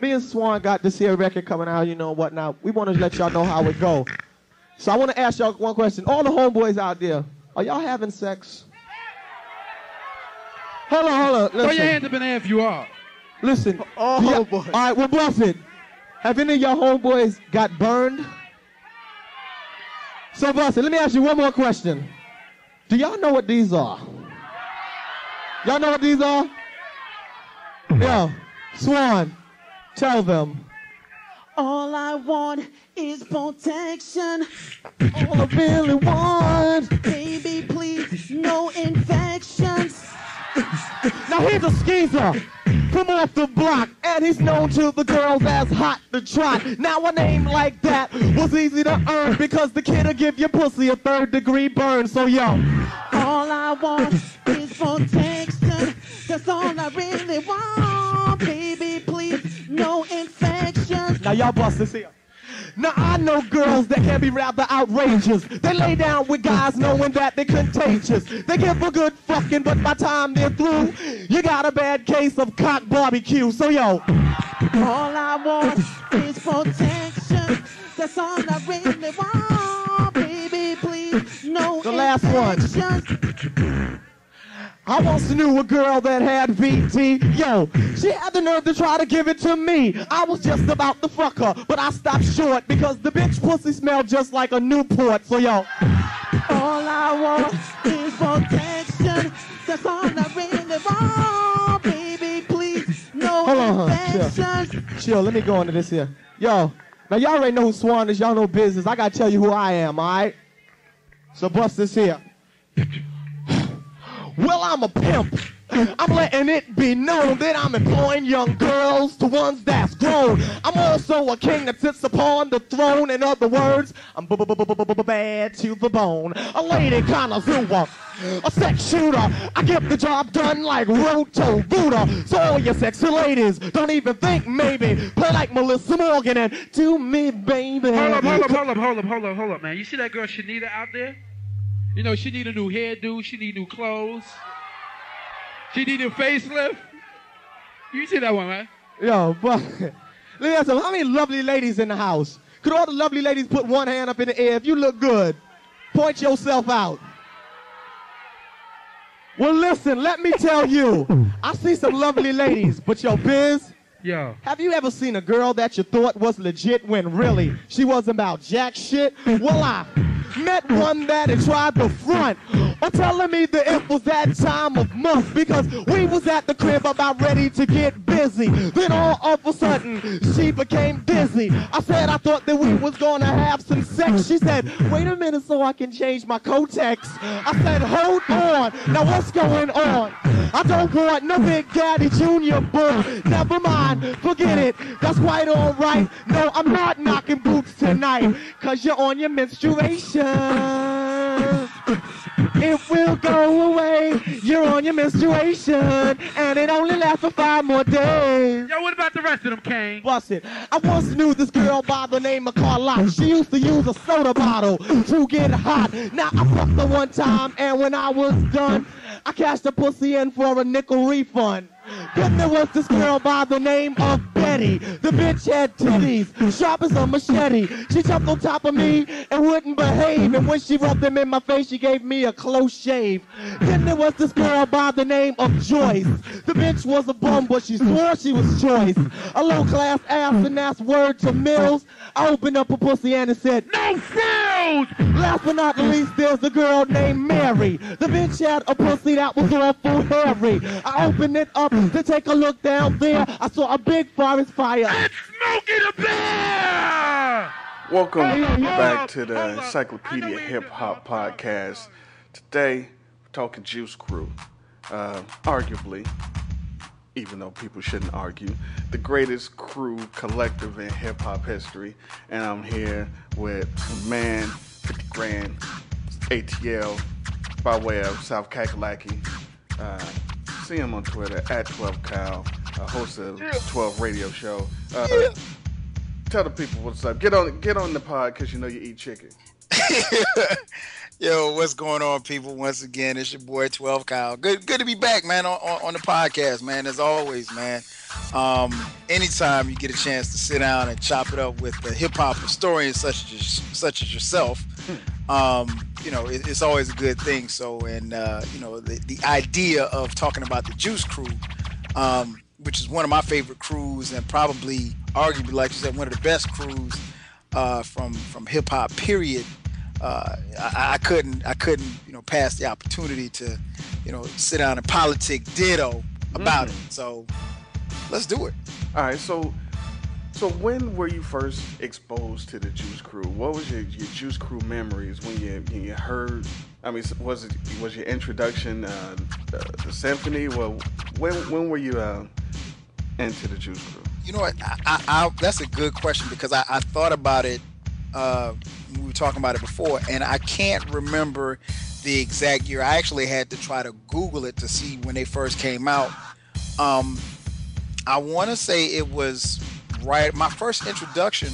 me and Swan got this here record coming out, you know, whatnot. We want to let y'all know how it go. So I want to ask y'all one question. All the homeboys out there, are y'all having sex? Hold on, hold on. Throw your Listen. hands up in the air if you are. Listen. All do y'all- homeboys. All right, well, bless it. Have any of y'all homeboys got burned? So, Buster, let me ask you one more question. Do y'all know what these are? Y'all know what these are? Yo, Swan, tell them. All I want is protection. All I really want. Baby, please, no infections. Now here's a skeezer from off the block, and he's known to the girls as hot to trot. Now a name like that was easy to earn because the kid'll give your pussy a third degree burn. So yo, All I want is protection. That's all I really want. Now y'all bust this here. Now I know girls that can be rather outrageous. They lay down with guys knowing that they're contagious. They give a good fucking, but by time they're through, you got a bad case of cock barbecue. So yo, All I want is protection. That's all I really want. Baby, please, no The last one. I once knew a girl that had VD. Yo, she had the nerve to try to give it to me. I was just about to fuck her, but I stopped short because the bitch pussy smelled just like a Newport. So yo, All All I want is protection. That's all I really want. Baby, please, no Hold on, huh? infections. chill. Let me go into this here. Yo, now y'all already know who Swan is. Y'all know business. I gotta tell you who I am. All right. So bust this here. Well, I'm a pimp. I'm letting it be known that I'm employing young girls to ones that's grown. I'm also a king that sits upon the throne. In other words, I'm bad to the bone. A lady connoisseur, a sex shooter. I get the job done like Roto-Rooter. So all you sexy ladies, don't even think maybe. Play like Melissa Morgan and do me, baby. Hold up, hold up, hold up, hold up, hold up, hold up, man. You see that girl Shanita out there? You know, she need a new hairdo, she need new clothes. She need a facelift. You see that one, man? Yo, but let me ask you, how many lovely ladies in the house? Could all the lovely ladies put one hand up in the air if you look good? Point yourself out. Well, listen, let me tell you. I see some lovely ladies, but yo, Biz, Yo. have you ever seen a girl that you thought was legit when really she wasn't about jack shit? Well, I met one that had tried the front or telling me that it was that time of month because we was at the crib about ready to get busy. Then all of a sudden she became dizzy. I said I thought that we was gonna have some sex. She said, wait a minute so I can change my Kotex. I said, hold on. Now what's going on? I don't want no Big Daddy Junior boy. Never mind, forget it. That's quite alright. No, I'm not knocking boots tonight. Cause you're on your menstruation. It will go away. You're on your menstruation. And it only lasts for five more days. Yo, what about the rest of them, Kane? Bust it. I once knew this girl by the name of Carlotte. She used to use a soda bottle to get hot. Now I fucked her one time, and when I was done, I cashed the pussy in for a nickel refund. Then there was this girl by the name of The bitch had titties, sharp as a machete. She jumped on top of me and wouldn't behave. And when she rubbed them in my face, she gave me a close shave. Then there was this girl by the name of Joyce. The bitch was a bum, but she swore she was choice. A low class ass, and that's word to Mills. I opened up her pussy and it said, No frills! Last but not least, there's a girl named Mary. The bitch had a pussy that was awful hairy. I opened it up to take a look down there. I saw a big forest fire. Smoking a bear! Welcome Hold back up, to the hold up. I know Encyclopedia Hip Hop Podcast. Today, we're talking Juice Crew. Uh, arguably, even though people shouldn't argue, the greatest crew collective in hip hop history. And I'm here with man, 50 grand, ATL, by way of South Kakalaki. Uh, see him on Twitter at 12 Kyle, uh, host of 12 Radio Show. Uh, Tell the people what's up. Get on, get on the pod because you know you eat chicken. Yo, what's going on, people? Once again, it's your boy Twelve Kyle. Good, good to be back, man, on, on, on the podcast, man. As always, man. Um, anytime you get a chance to sit down and chop it up with a hip hop historian such as such as yourself, um, you know, it, it's always a good thing. So, and uh, you know, the, the idea of talking about the Juice Crew, um, which is one of my favorite crews, and probably, arguably, like you said, one of the best crews uh, from from hip hop. Period uh, I, I, couldn't I couldn't you know pass the opportunity to you know sit down and politic ditto about mm-hmm. it. So let's do it. All right. So so when were you first exposed to the Juice Crew? What was your, your Juice Crew memories when you when you heard? I mean, was it was your introduction uh, the, symphony? Well, when when were you uh, into the Juice Crew? You know what? I, I, I, that's a good question because I, I thought about it uh, we were talking about it before, and I can't remember the exact year. I actually had to try to Google it to see when they first came out. Um, I want to say it was right. My first introduction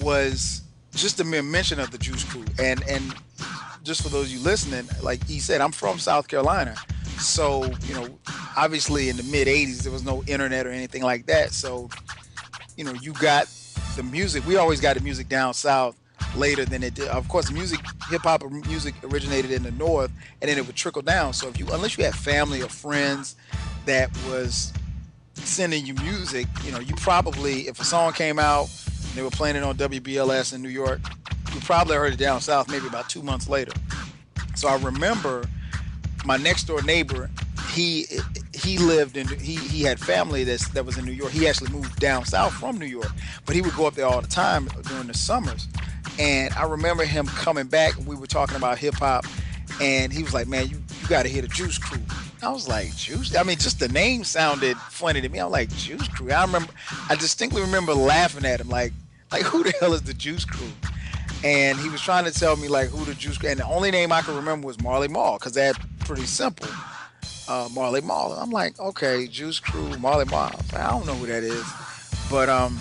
was just a mere mention of the Juice Crew, and and just for those you listening, like he said, I'm from South Carolina, so you know, obviously in the mid '80s there was no internet or anything like that, so you know, you got the music. We always got the music down south later than it did. Of course, music, hip hop music originated in the north, and then it would trickle down. So if you, unless you had family or friends that was sending you music, you know, you probably, if a song came out, they were playing it on WBLS in New York, you probably heard it down south maybe about two months later. So I remember my next door neighbor he he lived in he he had family that's that was in New York. He actually moved down south from New York, but he would go up there all the time during the summers. And I remember him coming back. We were talking about hip hop, and he was like, "Man, you you got to hear the Juice Crew." I was like, "Juice." I mean, just the name sounded funny to me. I'm like, "Juice Crew." I remember, I distinctly remember laughing at him, like, like who the hell is the Juice Crew? And he was trying to tell me like who the Juice Crew. And the only name I could remember was Marley Marl, because that's pretty simple uh, Marley Marl. I'm like, okay, Juice Crew, Marley Marl. I don't know who that is, but um,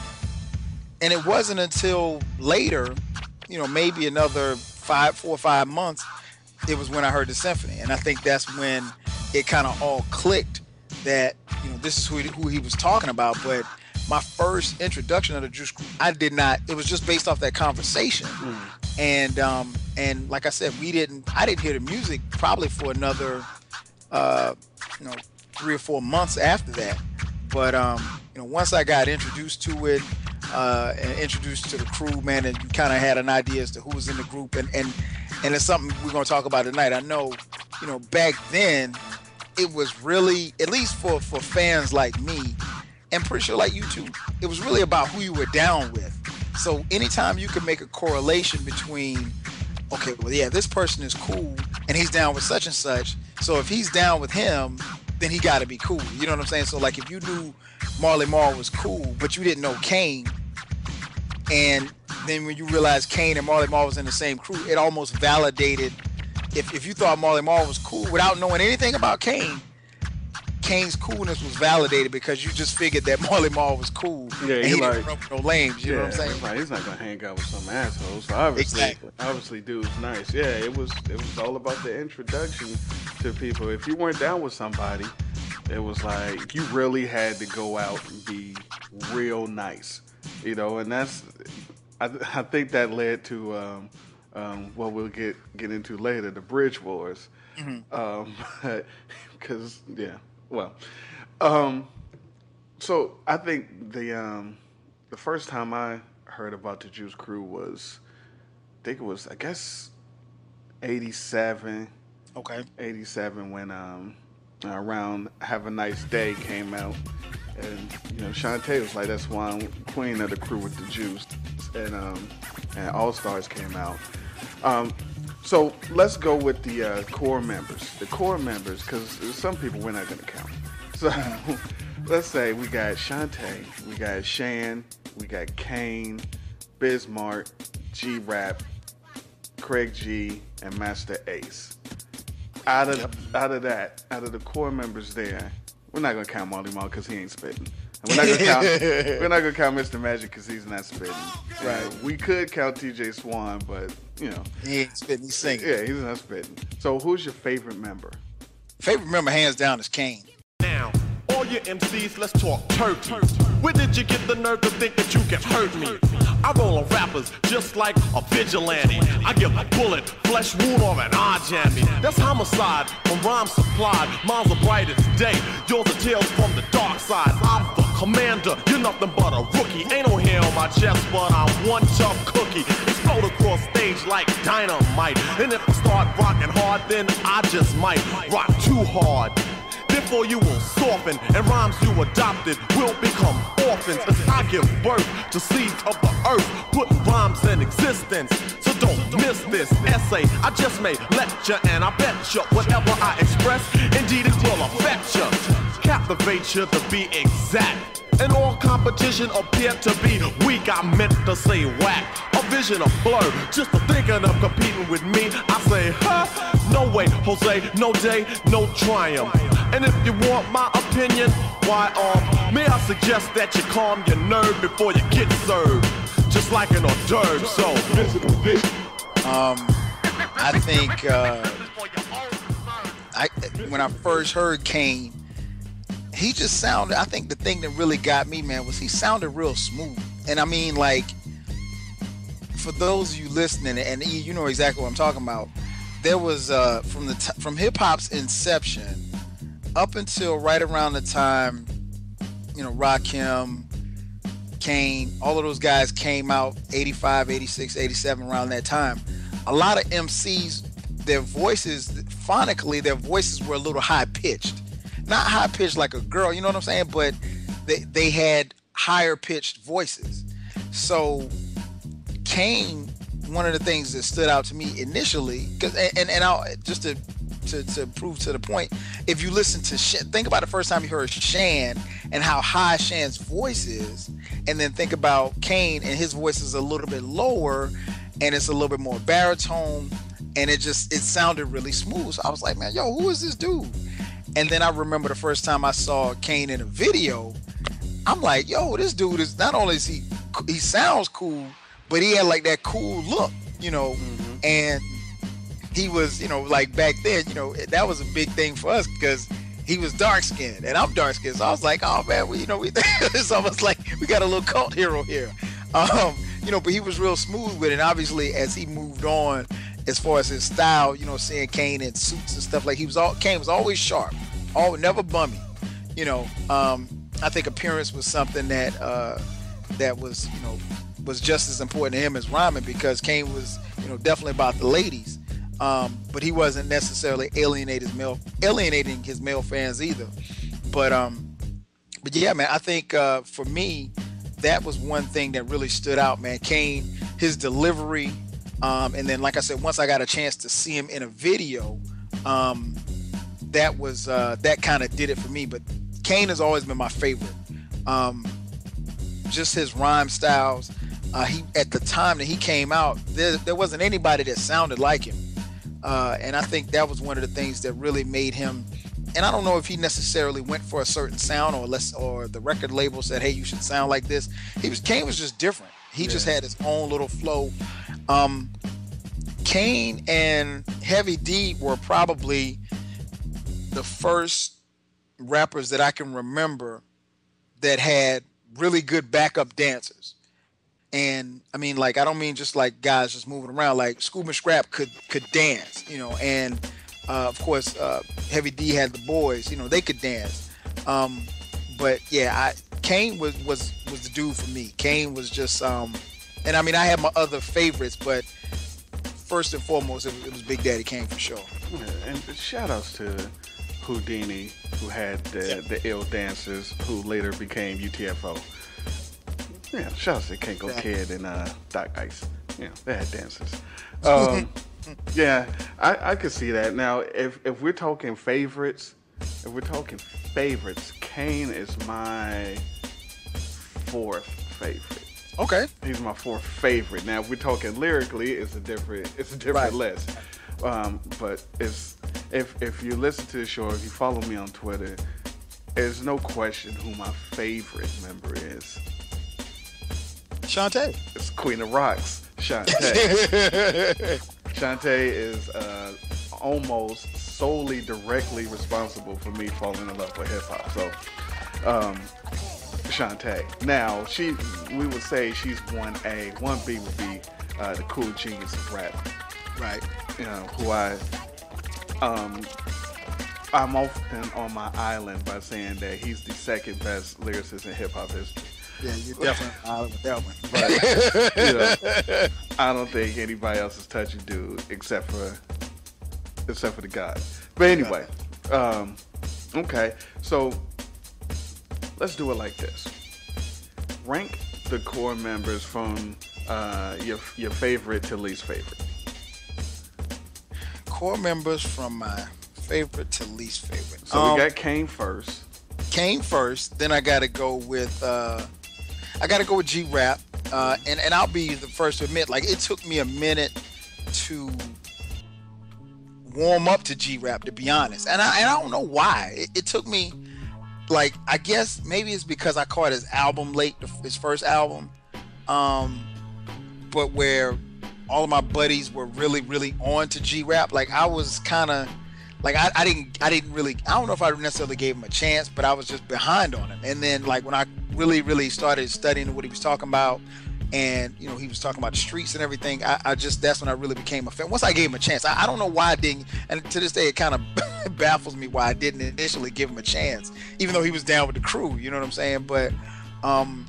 and it wasn't until later, you know, maybe another five, four or five months, it was when I heard the symphony, and I think that's when it kind of all clicked that you know this is who he, who he was talking about, but my first introduction of the Juice Crew, I did not. It was just based off that conversation, mm. and um, and like I said, we didn't. I didn't hear the music probably for another uh, you know, three or four months after that. But um, you know, once I got introduced to it uh, and introduced to the crew, man, and kind of had an idea as to who was in the group, and and and it's something we're gonna talk about tonight. I know, you know, back then it was really, at least for for fans like me, and pretty sure like you too, it was really about who you were down with. So anytime you can make a correlation between, okay, well, yeah, this person is cool and he's down with such and such, so if he's down with him, then he got to be cool. You know what I'm saying? So like if you knew Marley Marl was cool, but you didn't know Kane, and then when you realized Kane and Marley Marl was in the same crew, it almost validated. If, if you thought Marley Marl was cool without knowing anything about Kane, Kane's coolness was validated because you just figured that Marley Marl was cool. Yeah, and he like, didn't run with no lames. You yeah, know what I'm saying? He's not gonna hang out with some assholes. So obviously, Exactly. obviously, dude's nice. Yeah, it was. It was all about the introduction to people. If you weren't down with somebody, it was like you really had to go out and be real nice. You know, and that's. I, I think that led to um, um, what we'll get get into later, the bridge wars. Um, because yeah, well, um, so I think the um, the first time I heard about the Juice Crew was, I think it was I guess, eighty seven. Okay. 87 when um, around Have a Nice Day came out. And, you know, Shante was like, that's why I'm queen of the crew with the juice. And, um, and All Stars came out. Um, so let's go with the uh, core members. The core members, because some people we're not going to count. So let's say we got Shante, we got Shan, we got Kane, Biz Markie, G Rap, Craig G, and Masta Ace out of out of that, out of the core members there, we're not gonna count Marley Marl because he ain't spitting. We're not gonna count. we're not gonna count Mr. Magic because he's not spitting. Right. We could count T.J. Swan, but you know, He ain't spitting, he's singing. yeah, he's not spitting. So, who's your favorite member? Favorite member, hands down, is Kane. Now, your MCs, let's talk turkey. Where did you get the nerve to think that you can hurt me? I roll on rappers just like a vigilante. I give a bullet, flesh wound, or an eye jammy. That's homicide when rhymes supplied. Mine's the brightest day. Yours are tales from the dark side. I'm the commander. You're nothing but a rookie. Ain't no hair on my chest, but I'm one tough cookie. Explode across stage like dynamite. And if I start rocking hard, then I just might rock too hard. Therefore you will soften, and rhymes you adopted will become orphans as I give birth to seeds of the earth, put rhymes in existence. So don't miss this essay. I just made lecture, and I bet you whatever I express, indeed it will affect you, captivate you to be exact. And all competition appeared to be weak. I meant to say whack. A vision of blur. Just to thinking of competing with me. I say, huh? No way, Jose. No day, no triumph. And if you want my opinion, why, um, may I suggest that you calm your nerve before you get served? Just like an hors d'oeuvre. So, Um, I think uh, I when I first heard Kane, he just sounded. I think the thing that really got me, man, was he sounded real smooth. And I mean, like, for those of you listening, and you know exactly what I'm talking about. There was uh, from the t- from hip hop's inception up until right around the time, you know, Rakim, Kane, all of those guys came out 85, 86, 87 around that time. A lot of MCs, their voices, phonically, their voices were a little high pitched. Not high pitched like a girl, you know what I'm saying? But they, they had higher pitched voices. So Kane, one of the things that stood out to me initially, because and, and, I'll just to, to to prove to the point, if you listen to Sh- think about the first time you heard Shan and how high Shan's voice is, and then think about Kane and his voice is a little bit lower, and it's a little bit more baritone, and it just it sounded really smooth. So I was like, man, yo, who is this dude? And then I remember the first time I saw Kane in a video, I'm like, yo, this dude is not only is he he sounds cool, but he had like that cool look, you know, and he was, you know, like back then, you know, that was a big thing for us because he was dark skinned and I'm dark skinned. So I was like, oh man, we, you know, we it's almost like we got a little cult hero here. Um, you know, but he was real smooth with it. And obviously, as he moved on, as far as his style, you know, seeing Kane in suits and stuff like he was all Kane was always sharp, all never bummy. You know, um, I think appearance was something that uh, that was, you know, was just as important to him as rhyming because Kane was, you know, definitely about the ladies. Um, but he wasn't necessarily alienating his male alienating his male fans either. But um, but yeah, man, I think uh, for me, that was one thing that really stood out, man. Kane, his delivery, um, and then like I said, once I got a chance to see him in a video, um, that was uh, that kind of did it for me. But Kane has always been my favorite. Um, just his rhyme styles. Uh, he at the time that he came out, there, there wasn't anybody that sounded like him. Uh, and I think that was one of the things that really made him. And I don't know if he necessarily went for a certain sound or less, or the record label said, "Hey, you should sound like this." He was Kane was just different. He just had his own little flow. Um, Kane and Heavy D were probably the first rappers that I can remember that had really good backup dancers. And I mean, like, I don't mean just like guys just moving around. Like Scuba Scrap could could dance, you know, and uh, of course, uh, Heavy D had the boys, you know, they could dance. Um, but yeah, I Kane was was was the dude for me. Kane was just, um, and I mean, I had my other favorites, but first and foremost, it was, it was Big Daddy Kane for sure. Yeah, and shout outs to Whodini, who had the, the ill dancers, who later became UTFO. Yeah, shout out to Kangol Yeah. Kid and uh, Doc Ice. Yeah, they had dancers. Um, yeah, I, I could see that. Now, if, if we're talking favorites, if we're talking favorites, Kane is my fourth favorite. Okay. He's my fourth favorite. Now, if we're talking lyrically, it's a different it's a different Right. list. Um, but it's if if you listen to the show, if you follow me on Twitter, there's no question who my favorite member is. Shante. It's Queen of Rocks, Shante. Shante is uh, almost solely directly responsible for me falling in love with hip hop. So, um, Shante. Now, she, we would say she's one A. One B would be uh, the cool genius of rap. Right. You know, who I, um, I'm often on my island by saying that he's the second best lyricist in hip hop history. Yeah, you're definitely out with that one. But you know, I don't think anybody else is touching dude except for except for the God. But anyway, um, okay. So let's do it like this. Rank the core members from uh, your your favorite to least favorite. Core members from my favorite to least favorite. So Um, we got Kane first. Kane first, then I gotta go with uh I gotta go with G Rap. Uh and, and I'll be the first to admit, like it took me a minute to warm up to G Rap to be honest. And I and I don't know why. It, it took me like I guess maybe it's because I caught his album late, his first album. Um but where all of my buddies were really, really on to G Rap, like I was kinda like I, I didn't I didn't really I don't know if I necessarily gave him a chance, but I was just behind on him. And then like when I really really started studying what he was talking about, and you know he was talking about the streets and everything, I, I just that's when I really became a fan. Once I gave him a chance, I, I don't know why I didn't, and to this day it kind of baffles me why I didn't initially give him a chance, even though he was down with the crew. You know what I'm saying? But um,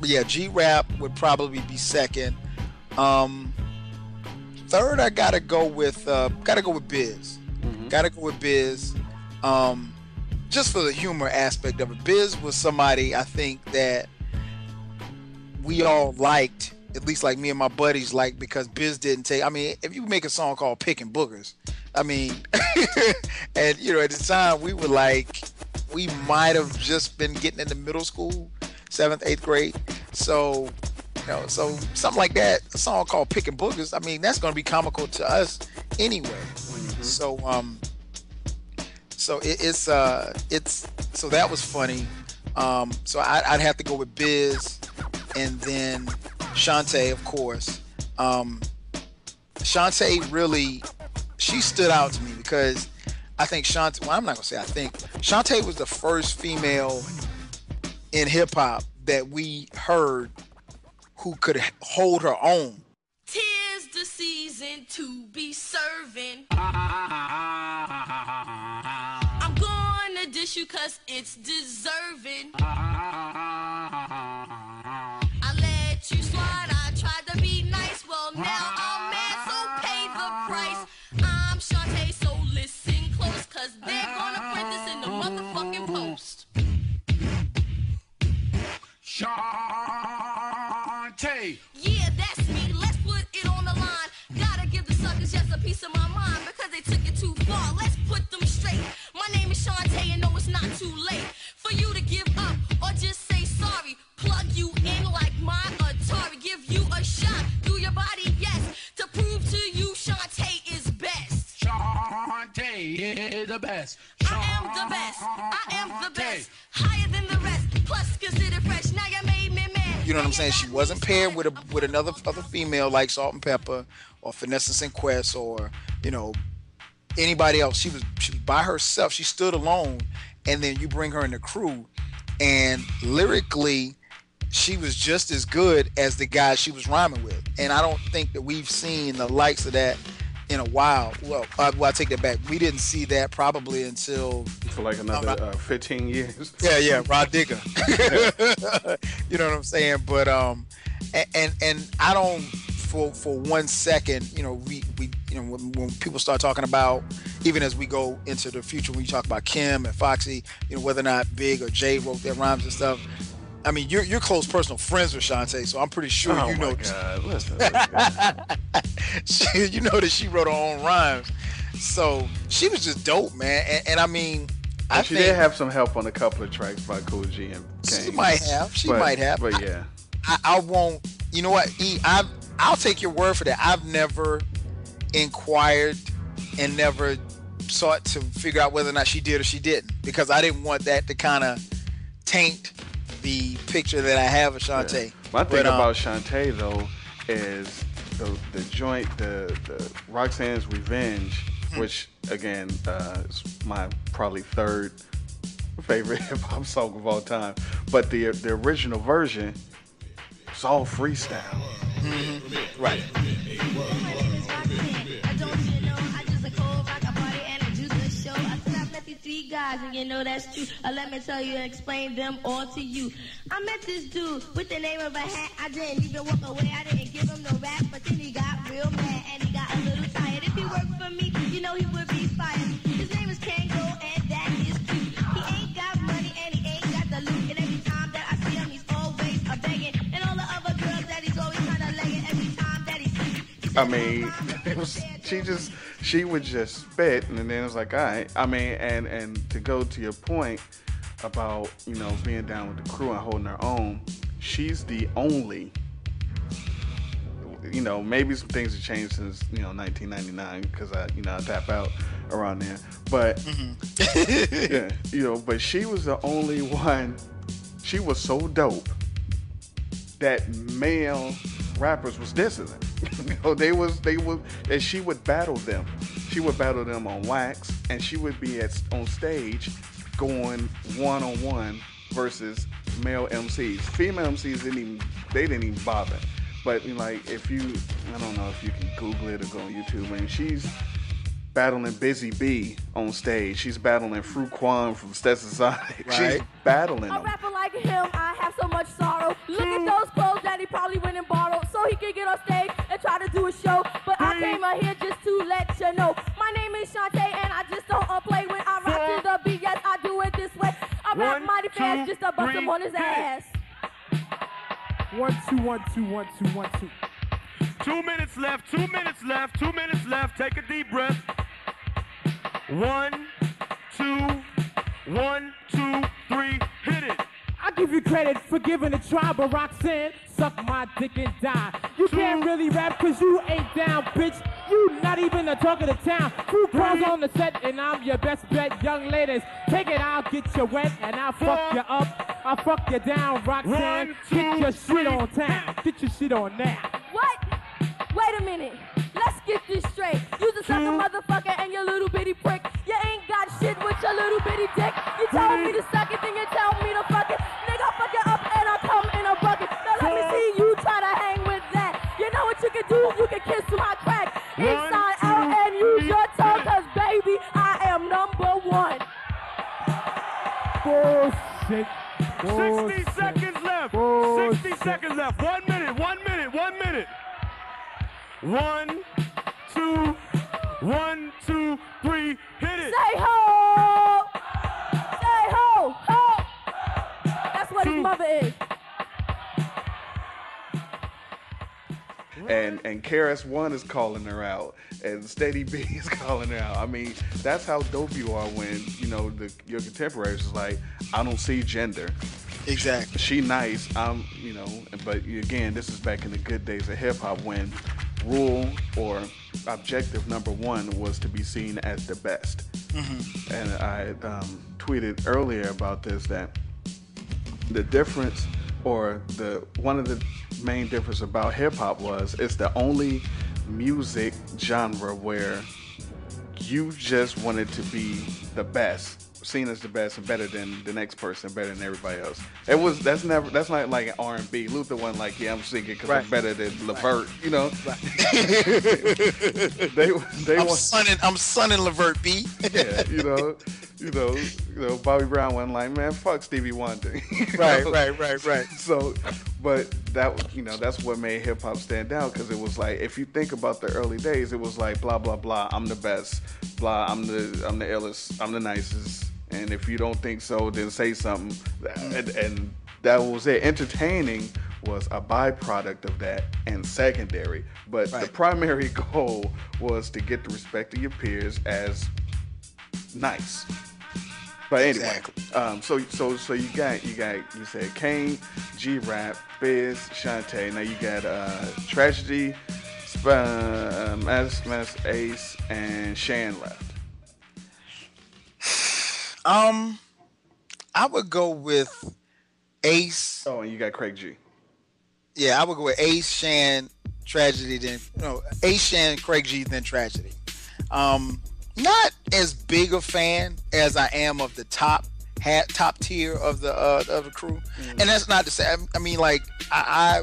but yeah, G Rap would probably be second. Um, third, I gotta go with uh, gotta go with Biz. Gotta go with Biz. Um, just for the humor aspect of it. Biz was somebody I think that we all liked, at least like me and my buddies liked, because Biz didn't take. I mean, if you make a song called Picking Boogers, I mean, and you know, at the time we were like, we might have just been getting into middle school, seventh, eighth grade. So, you know, so something like that, a song called Picking Boogers, I mean, that's gonna be comical to us anyway. So, um, so it, it's uh, it's so that was funny. Um, so I, I'd have to go with Biz, and then Shante, of course. Um, Shante really, she stood out to me because I think Shante. Well, I'm not gonna say I think Shante was the first female in hip hop that we heard who could hold her own. Tis the season to be serving. I'm gonna dish you cause it's deserving. I let you slide, I tried to be nice. Well, now I'm mad, so pay the price. I'm Shante, so listen close, cause they're gonna print this in the motherfucking post. Shante. Yeah, that's me. Let's put it on the line. Gotta give the suckers just a piece of my mind because they took it too far. Let's put them straight. My name is Shante, and no, it's not too late Shante is the best. I am the best. I am the best. Higher than the rest. Plus considered fresh. Now you made me mad. You know what I'm saying? She wasn't paired with a with another other female like Salt-N-Pepa or Finesse and Quest or you know anybody else. She was she was by herself. She stood alone, and then you bring her in the crew, and lyrically, she was just as good as the guy she was rhyming with. And I don't think that we've seen the likes of that in a while. Well, uh, well I take that back. We didn't see that probably until For like another uh, 15 years. yeah, yeah, Rod Digger. you know what I'm saying? But um, and and, and I don't for for one second, you know, we we you know when, when people start talking about even as we go into the future, when you talk about Kim and Foxy, you know, whether or not Big or Jay wrote their rhymes and stuff. I mean, you're you're close personal friends with Shante, so I'm pretty sure Oh you my know God! Listen, she, you know that she wrote her own rhymes. So she was just dope, man. And, and I mean, I she think did have some help on a couple of tracks by Kool G and Kane. She might have. She But- might have. But yeah, I, I won't. You know what? E, I've, I'll take your word for that. I've never inquired and never sought to figure out whether or not she did or she didn't because I didn't want that to kind of taint the picture that I have of Shante. My thing But, um, about Shante though is the the joint, the the Roxanne's Revenge, Hmm. which again uh, is my probably third favorite hip hop song of all time. But the the original version, it's all freestyle. right. Guys and you know that's true. Uh, let me tell you and explain them all to you. I met this dude with the name of a hat. I didn't even walk away. I didn't give him no rap, but then he got real mad and he got a little tired. If he worked for me, you know he would be fired. His name is Kangol and that is cute. He ain't got money and he ain't got the loot. And every time that I see him, he's always a begging. And all the other girls that he's always trying to legging. Every time that he sees, I mean, it was she just she would just spit, and then it was like, all right. I mean, and and to go to your point about you know being down with the crew and holding her own, she's the only. You know, maybe some things have changed since you know 1999 because I you know I tap out around there, but mm-hmm. yeah, you know, but she was the only one. She was so dope that male rappers was dissing them. you know, they was they would and she would battle them. She would battle them on wax, and she would be at on stage going one on one versus male MCs. Female MCs didn't even they didn't even bother. But you know, like if you I don't know if you can Google it or go on YouTube, and she's battling Busy Bee on stage. She's battling Fruitkwan from Stetsasonic. She's battling them. Like him, I have so much sorrow. Look at those clothes that he probably went and borrowed so he could get on stage and try to do a show. But I came out here just to let you know. My name is Shante and I just don't play when I rock to the beat. Yes, I do it this way. I rap One, mighty fast two, just to bust three, him on his ass. One, two, one, two, one, two, one, two. Two minutes left, two minutes left, two minutes left. Take a deep breath. One, two, one, two, three, hit it. I give you credit for giving a try, but Roxanne, suck my dick and die. You can't really rap cause you ain't down, bitch. You not even the talk of the town. Two crowds on the set and I'm your best bet, young ladies. Take it, I'll get you wet and I'll fuck you up. I'll fuck you down, Roxanne. One, Get your shit on town. Get your shit on now. What? Wait a minute. Let's get this straight. You's a sucker motherfucker and your little bitty prick. You ain't got shit with your little bitty dick. You told me to suck it, then you tell me to can do? You can kiss my crack. Inside out and use your tongue, cause baby, I am number one. Bullshit. 60 seconds left. Bullshit. 60 seconds left. One minute, one minute, one minute. One, two, one, two, three, hit it. Say ho! Say ho! Ho! That's what his mother is. And and KRS One is calling her out, and Steady B is calling her out. I mean, that's how dope you are when you know the your contemporaries is like, I don't see gender. Exactly. She nice, I'm you know, but again, this is back in the good days of hip hop when rule or objective number one was to be seen as the best. And I um, tweeted earlier about this that the difference or the one of the main difference about hip hop was it's the only music genre where you just wanted to be the best seen as the best and better than the next person better than everybody else. It was that's never that's not like an r&b luther wasn't like yeah i'm singing because i'm better than levert you know? They they I'm want sunning, I'm sunning Levert B. yeah, you know, you know, you know, Bobby Brown went like, man, fuck Stevie Wonder. Right, know? right, right, right. So, but that you know, that's what made hip hop stand out because it was like, if you think about the early days, it was like blah blah blah. I'm the best. Blah. I'm the I'm the illest. I'm the nicest. And if you don't think so, then say something. And, and that was it. Entertaining was a byproduct of that and secondary. But the primary goal was to get the respect of your peers as nice. But anyway, Exactly. um, so so so you got you got you said Kane, G Rap, Biz, Shante. Now you got uh, Tragedy, Sp- uh, Mass Mass Ace, and Shan left. Um, I would go with Ace. Oh, and you got Craig G. Yeah, I would go with Ace, Shan, Tragedy, then no Ace, Shan, Craig G, then Tragedy. Um, not as big a fan as I am of the top hat top tier of the uh, of the crew, and that's not to say. I, I mean, like I, I,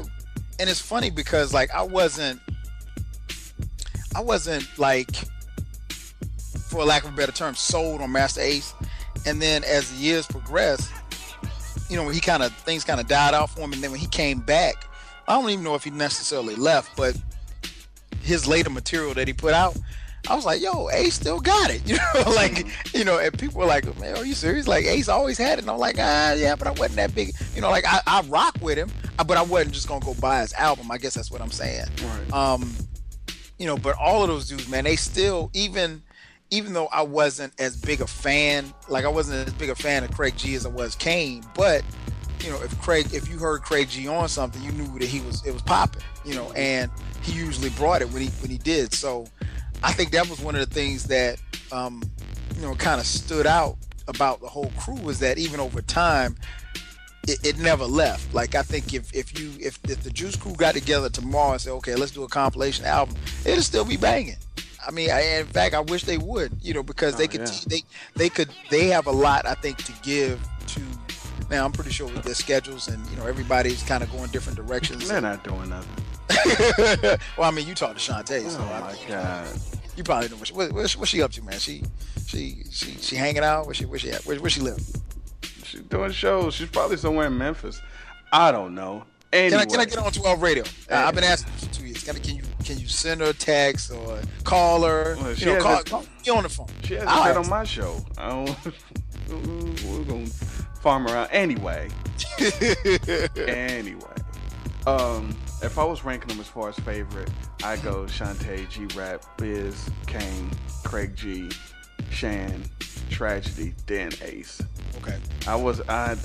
and it's funny because like I wasn't, I wasn't like, for lack of a better term, sold on Masta Ace, and then as the years progressed, you know, when he kind of things kind of died off for him, and then when he came back, I don't even know if he necessarily left, but his later material that he put out, I was like, yo, Ace still got it. You know, like, you know, and people were like, man, are you serious? Like, Ace always had it. And I'm like, ah, yeah, but I wasn't that big. You know, like, I, I rock with him, uh, but I wasn't just going to go buy his album. I guess that's what I'm saying. Right. Um, you know, but all of those dudes, man, they still, even, even though I wasn't as big a fan, like, I wasn't as big a fan of Craig G as I was Kane, but, you know, if Craig, if you heard Craig G on something, you knew that he was, it was popping, you know, and he usually brought it when he, when he did. So, I think that was one of the things that um, you know kind of stood out about the whole crew was that even over time, it, it never left. Like I think if if you if, if the Juice Crew got together tomorrow and said, okay, let's do a compilation album, it'll still be banging. I mean, I, in fact, I wish they would, you know, because they Oh, could, yeah. they they could, they have a lot, I think, to give to. Now, I'm pretty sure with their schedules and you know everybody's kind of going different directions. They're not doing nothing. well, I mean, you talked to Shante, so Oh I my mean, god. You probably know what she, what, what's, what's she up to, man. She she she she hanging out. Where she where she at? Where, where she live? She's doing shows. She's probably somewhere in Memphis. I don't know. Anyway, Can I can I get on 12 radio? Uh, I've been asking for two years. Can, I, can you can you send her a text or call her? Well, she you know, call, call me on the phone. She hasn't been on my show. I don't, we're gonna farm around anyway. anyway, um, if I was ranking them as far as favorite, I go Shante, G Rap, Biz, Kane, Craig G, Shan, Tragedy, then Ace. Okay. I was I.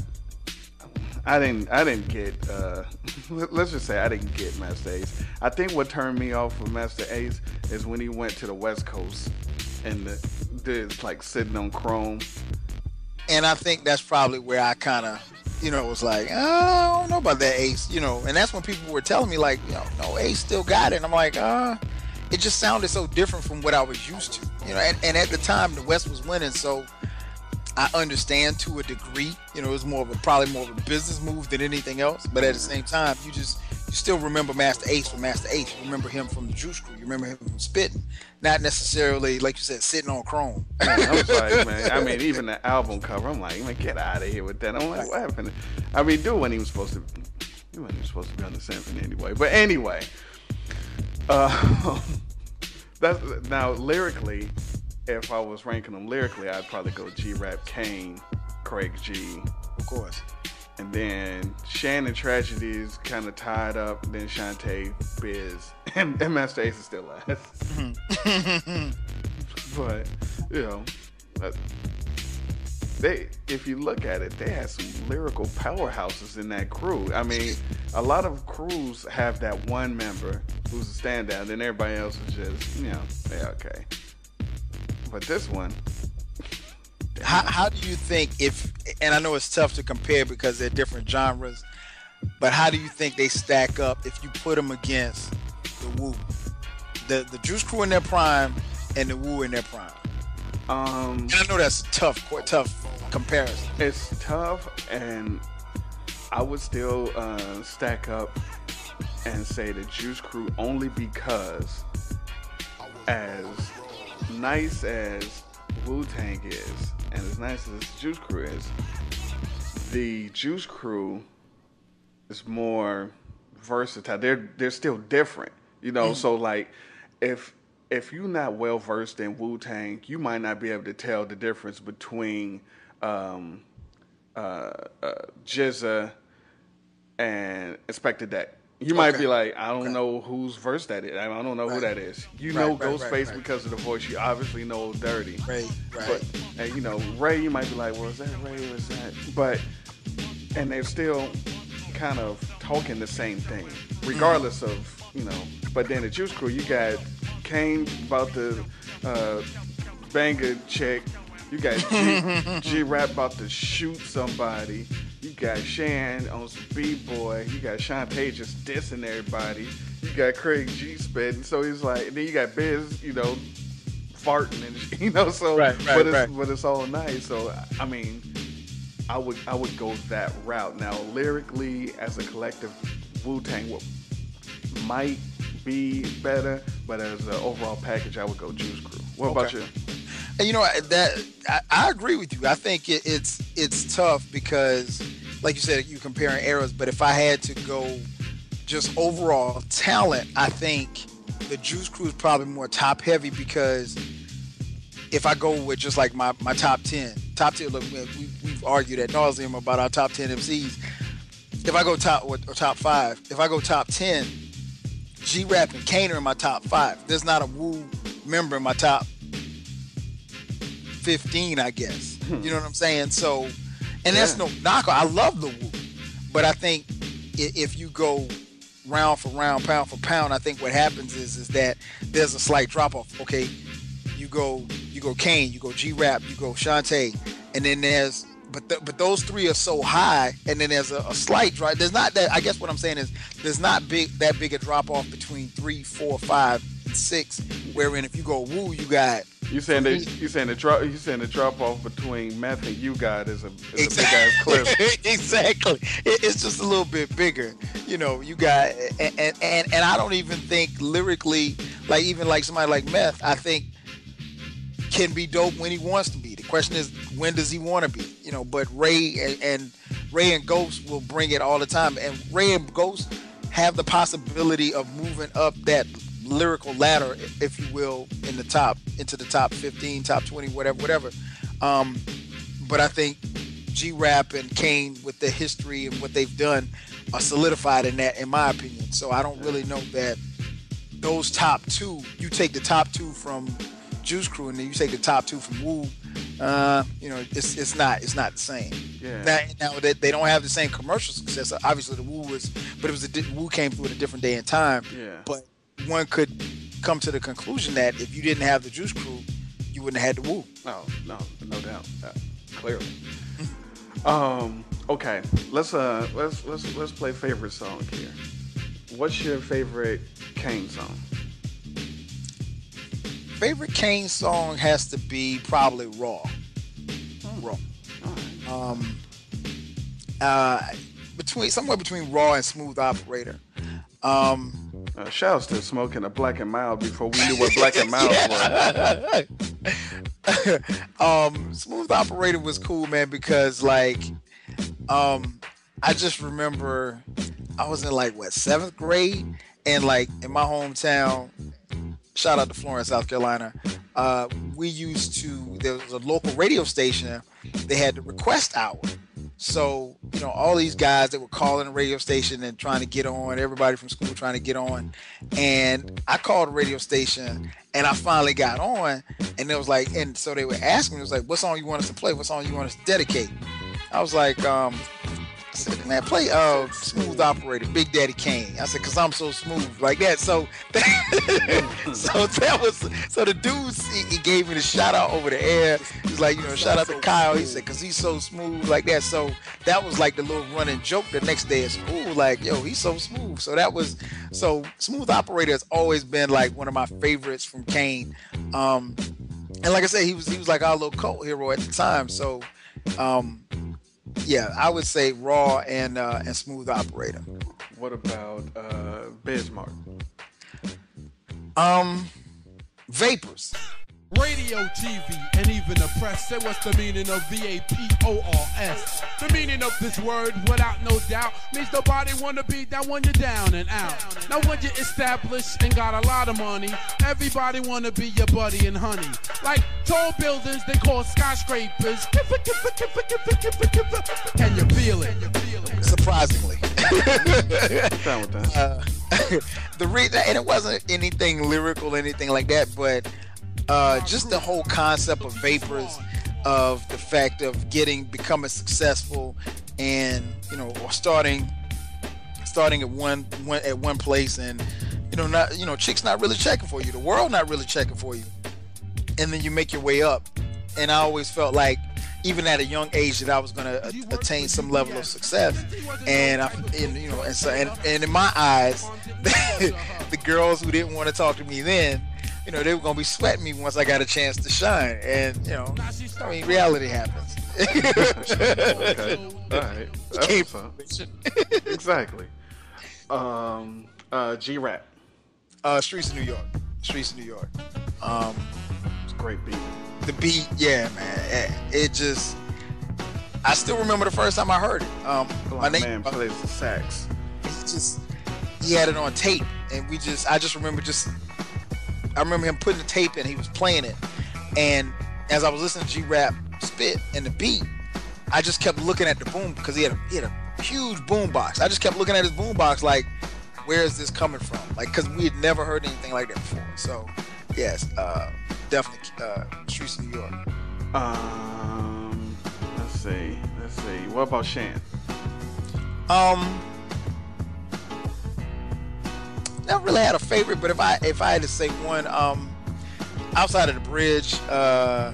I didn't. I didn't get. Uh, let's just say I didn't get Masta Ace. I think what turned me off with Masta Ace is when he went to the West Coast and the, the like sitting on Chrome. And I think that's probably where I kind of, you know, it was like, oh, I don't know about that Ace, you know. And that's when people were telling me like, you know, no, Ace still got it. And I'm like, uh, it just sounded so different from what I was used to, you know. And, and at the time, the West was winning, so I understand to a degree. You know, it was more of a probably more of a business move than anything else. But at the same time, you just you still remember Masta Ace from Masta Ace. You remember him from the Juice Crew. You remember him from Spitting, not necessarily like you said, sitting on Chrome. I was like, man. I mean, even the album cover, I'm like, man, get out of here with that. I'm like, what happened? I mean, dude, when he was supposed to, he wasn't even supposed to be on the symphony anyway. But anyway, uh, that's now lyrically. If I was ranking them lyrically, I'd probably go G Rap, Kane, Craig G, Of course. And then Shan and Tragedy is kind of tied up. Then Shante, Biz, and, and Masta Ace is still last. but you know, uh, they if you look at it, they had some lyrical powerhouses in that crew. I mean, a lot of crews have that one member who's a standout, and everybody else is just you know, yeah, okay. But this one, How, how do you think if and I know it's tough to compare because they're different genres, but how do you think they stack up if you put them against the Wu, the the Juice Crew in their prime and the Wu in their prime? um, And I know that's a tough, quite tough comparison. It's tough, and I would still uh, stack up and say the Juice Crew only because, as nice as Wu Tang is, and as nice as the Juice Crew is, the Juice Crew is more versatile. They're they're still different, you know. So like, if if you're not well versed in Wu Tang, you might not be able to tell the difference between um, uh, uh, GZA and Inspectah Deck. You might Okay. be like, I don't know whose verse that is. I don't know who that is. You Right, know right, right, Ghostface right. because of the voice. You obviously know Dirty. Right, right. But and you know Ray, you might be like, well, is that Ray or is that? But and they're still kind of talking the same thing, regardless of you know. But then the Juice Crew, you got Kane about to uh, bang a chick. You got G, G Rap about to shoot somebody. You got Shan on some B boy. You got Sean Page just dissing everybody. You got Craig G spitting. So he's like, and then you got Biz, you know, farting and you know. So Right, right, but it's right. but it's all nice. So I mean, I would I would go that route. Now lyrically, as a collective, Wu Tang might be better, but as an overall package, I would go Juice Crew. What about you? And you know that I, I agree with you. I think it, it's it's tough because, like you said, you're comparing eras. But if I had to go, just overall talent, I think the Juice Crew is probably more top heavy because if I go with just like my, my top ten, top ten. Look, we, we- we've argued at nauseum about our top ten MCs. If I go top or, or top five, if I go top ten, G Rap and Kane are in my top five. There's not a Wu member in my top 15, I guess. Hmm. You know what I'm saying? So, and that's no knock. I love the Wu, but I think if you go round for round, pound for pound, I think what happens is is that there's a slight drop off. Okay, you go you go Kane, you go G Rap, you go Shante, and then there's but th- but those three are so high, and then there's a, a slight drop. There's not that. I guess what I'm saying is there's not big that big a drop off between three, four, five, and six. Wherein if you go Wu, you got You saying that you saying the drop you saying the drop off between meth and you got is a, is a big ass cliff. exactly. It- it's just a little bit bigger. You know, you got and, and and and I don't even think lyrically, like even like somebody like Meth, I think can be dope when he wants to be. Question is when does he want to be? You know, but Ray and, and Ray and Ghost will bring it all the time, and Ray and Ghost have the possibility of moving up that lyrical ladder, if you will, in the top into the top 15, top 20, whatever, whatever. Um, but I think G Rap and Kane, with their history and what they've done, are solidified in that, in my opinion. So I don't really know that those top two. You take the top two from Juice Crew, and then you take the top two from Wu. Uh, you know, it's it's not it's not the same. Yeah. Now, now they, they don't have the same commercial success. Obviously, the Wu was, but it was a di- Wu came through at a different day and time. Yeah. But one could come to the conclusion that if you didn't have the Juice Crew, you wouldn't have had the Wu. No, no, no doubt. Uh, clearly. um. Okay. Let's uh. Let's let's let's play favorite song here. What's your favorite Kane song? Favorite Kane song has to be probably Raw. Raw. Um, uh, between somewhere between Raw and Smooth Operator. Um, Uh, shouts to smoking a black and mild before we knew what black and mild was. um, Smooth Operator was cool, man, because like, um, I just remember I was in like what seventh grade, and like in my hometown, shout out to Florence, South Carolina. Uh, we used to there was a local radio station. They had the request hour. So, you know, all these guys that were calling the radio station and trying to get on, everybody from school trying to get on. And I called the radio station and I finally got on. And it was like, and so they were asking me, it was like, what song you want us to play? What song you want us to dedicate? I was like, um, I said, man, play uh Smooth Operator, Big Daddy Kane. I said, cause I'm so smooth like that. So, so that was so the dudes he, he gave me the shout out over the air. He's like, you know, shout out to Kyle. He said, cause he's so smooth like that. So that was like the little running joke the next day at school. Like, yo, he's so smooth. So that was so Smooth Operator has always been like one of my favorites from Kane. Um, and like I said, he was he was like our little cult hero at the time. So, um, yeah, I would say Raw and uh, and Smooth Operator. What about uh, Biz Markie? Um, Vapors. Radio, TV, and even the press say what's the meaning of V-A-P-O-R-S. The meaning of this word, without no doubt, means nobody wanna be that when you're down and out. Now when you're established and got a lot of money, everybody wanna be your buddy and honey. Like tall buildings they call skyscrapers. Kiffa, kiffa, kiffa, kiffa, kiffa, kiffa. Can you feel it? Surprisingly. Down with that. Uh, the reason, and it wasn't anything lyrical, anything like that, but uh, just the whole concept of vapors, of the fact of getting becoming successful, and you know, or starting starting at one, one at one place, and you know, not you know, chicks not really checking for you, the world not really checking for you, and then you make your way up, and I always felt like even at a young age that I was going to attain some level of success. And I, and, you know, and so and, and in my eyes, the girls who didn't want to talk to me then, you know, they were going to be sweating me once I got a chance to shine. And you know, I mean, reality happens. okay. All right. Exactly. Um, uh, G Rap. Uh, Streets of New York. Streets of New York. Um, It's a great beat. the beat, yeah, man. It, it just, I still remember the first time I heard it. Um, my My name, man plays the sax. he just, he had it on tape, and we just, I just remember just, I remember him putting the tape in, he was playing it, and as I was listening to G Rap spit and the beat, I just kept looking at the boom because he had a, he had a huge boom box. I just kept looking at his boom box like, where is this coming from? Like, because we had never heard anything like that before. So, yes, uh, definitely uh, Streets of New York. Um, let's see. Let's see. What about Shan? Um, never really had a favorite, but if I if I had to say one, um, outside of the bridge, uh,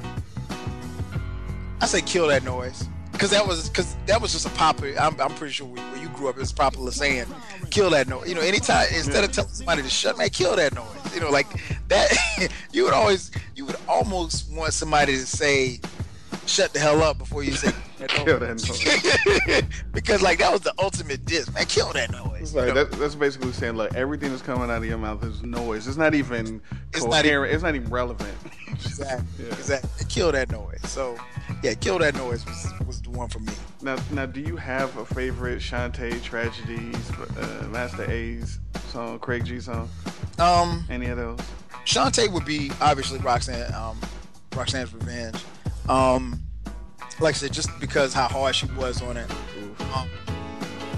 I say kill that noise because that was because that was just a popular. I'm, I'm pretty sure where where you grew up, it was popular saying, kill that noise. You know, anytime instead of telling somebody to shut, man, kill that noise. You know, like that. you would always, you would almost want somebody to say, shut the hell up before you say. Kill that noise. because like that was the ultimate diss, man. Kill that noise. You like know? that, that's basically saying, like everything that's coming out of your mouth is noise. It's not even It's not coherent. it's not even relevant. Exactly. Yeah. Exactly. Kill that noise. So, yeah, kill that noise was, was the one for me. Now, now, do you have a favorite Shante Tragedies, uh, Masta Ace song, Craig G song? Um, Any of those? Shante would be obviously Roxanne, um, Roxanne's Revenge. Um, like I said, just because how hard she was on it, um,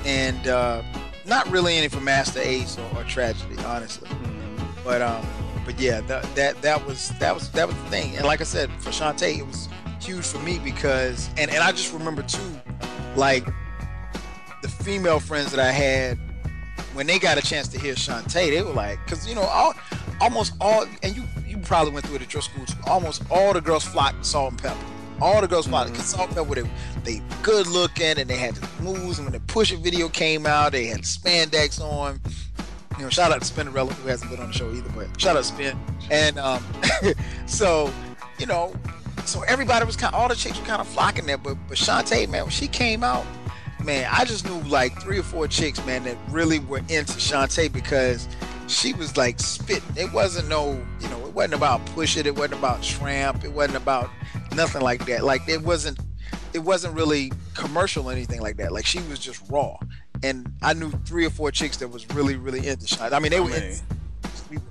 and uh, not really any for Masta Ace or, or Tragedy, honestly. But um, but yeah, that, that that was that was that was the thing. And like I said, for Shante, it was huge for me because, and and I just remember too, like the female friends that I had when they got a chance to hear Shante, they were like, because you know, all, almost all, and you probably went through it at your school too. Almost all the girls flocked to Salt-N-Pepa. All the girls flocked because Salt-N-Pepa, they, they good looking and they had the moves. And when the Push It video came out, they had spandex on. You know, shout out to Spinderella who hasn't been on the show either, but shout out to Spin. And um, so, you know, so everybody was kind, all the chicks were kind of flocking there. But but Shante, man, when she came out, man, I just knew like three or four chicks, man, that really were into Shante because she was like spitting. It wasn't no, you know, it wasn't about push it. It wasn't about tramp. It wasn't about nothing like that. Like it wasn't, it wasn't really commercial or anything like that. Like she was just raw. And I knew three or four chicks that was really, really into Shante. I mean, they I were. mean,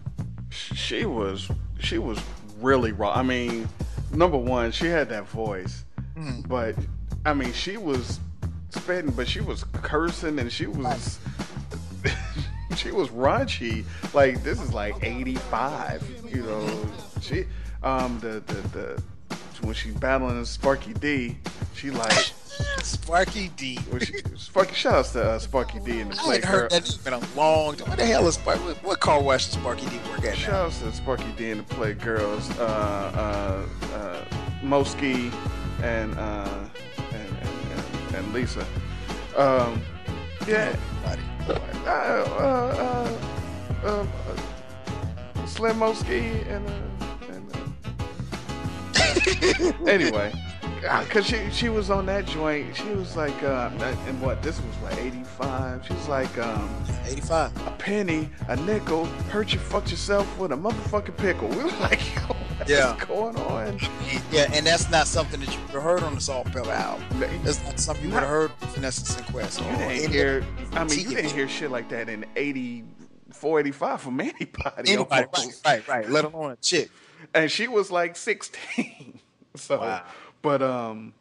she was she was really raw. I mean, number one, she had that voice, Mhm. but I mean, she was spitting, but she was cursing and she was she was raunchy. Like this is like '85, you know. She um the the the when she battling Sparky D, she like. Sparky D. she, Sparky, shout outs to uh, Sparky D in the I play. ain't heard that in a long time. What the hell is Sparky? What, what car wash does Sparky D work at Shout outs to Sparky D and the Play Girls, uh, uh, uh, Moski and, uh, and, and, and, and Lisa. Um, yeah. Uh, uh, uh, um, uh, Slim Moski and, uh, and uh, anyway. Cause she she was on that joint. She was like, uh, and what? This was what 85. She was like, um, 85. a penny, a nickel, hurt you, fucked yourself with a motherfucking pickle. We were like, yo, what's Yeah. going on? Yeah, and that's not something that you've heard on the Salt-N-Pepa album. That's not something you would have heard from Essence and Quest. You didn't hear, I mean, you didn't hear shit like that in 84, 85 from anybody. anybody. Right, right, right. Let alone a chick. And she was like 16. so, Wow. But, um,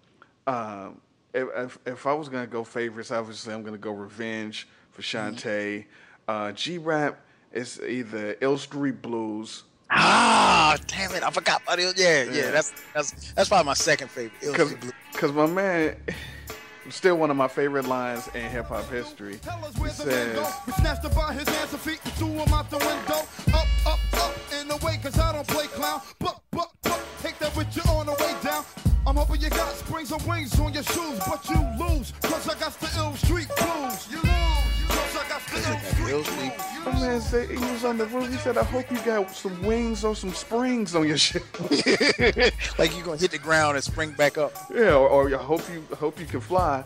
um, if, if, if I was going to go favorites, obviously I'm going to go Revenge for Shante. Uh, G Rap is either Ill Street Blues. Ah, damn it! I forgot about it. Yeah, yeah. Yeah. That's that's that's probably my second favorite. Ill Cause, Blues. Cause my man, still one of my favorite lines in hip hop history. He says, We snatched her by his hands and feet and threw him out the window. Up, up, up, in the way, cause I don't play clown. Buck, buck, buck, take that with you on the way down. I'm hoping you got springs and wings on your shoes, but you lose. Cause I got the ill street blues. You lose. Cause I got the ill street blues. My man said he was on the roof. He said, "I hope you got some wings or some springs on your shit, like you gonna hit the ground and spring back up." Yeah, or, or I hope you hope you can fly.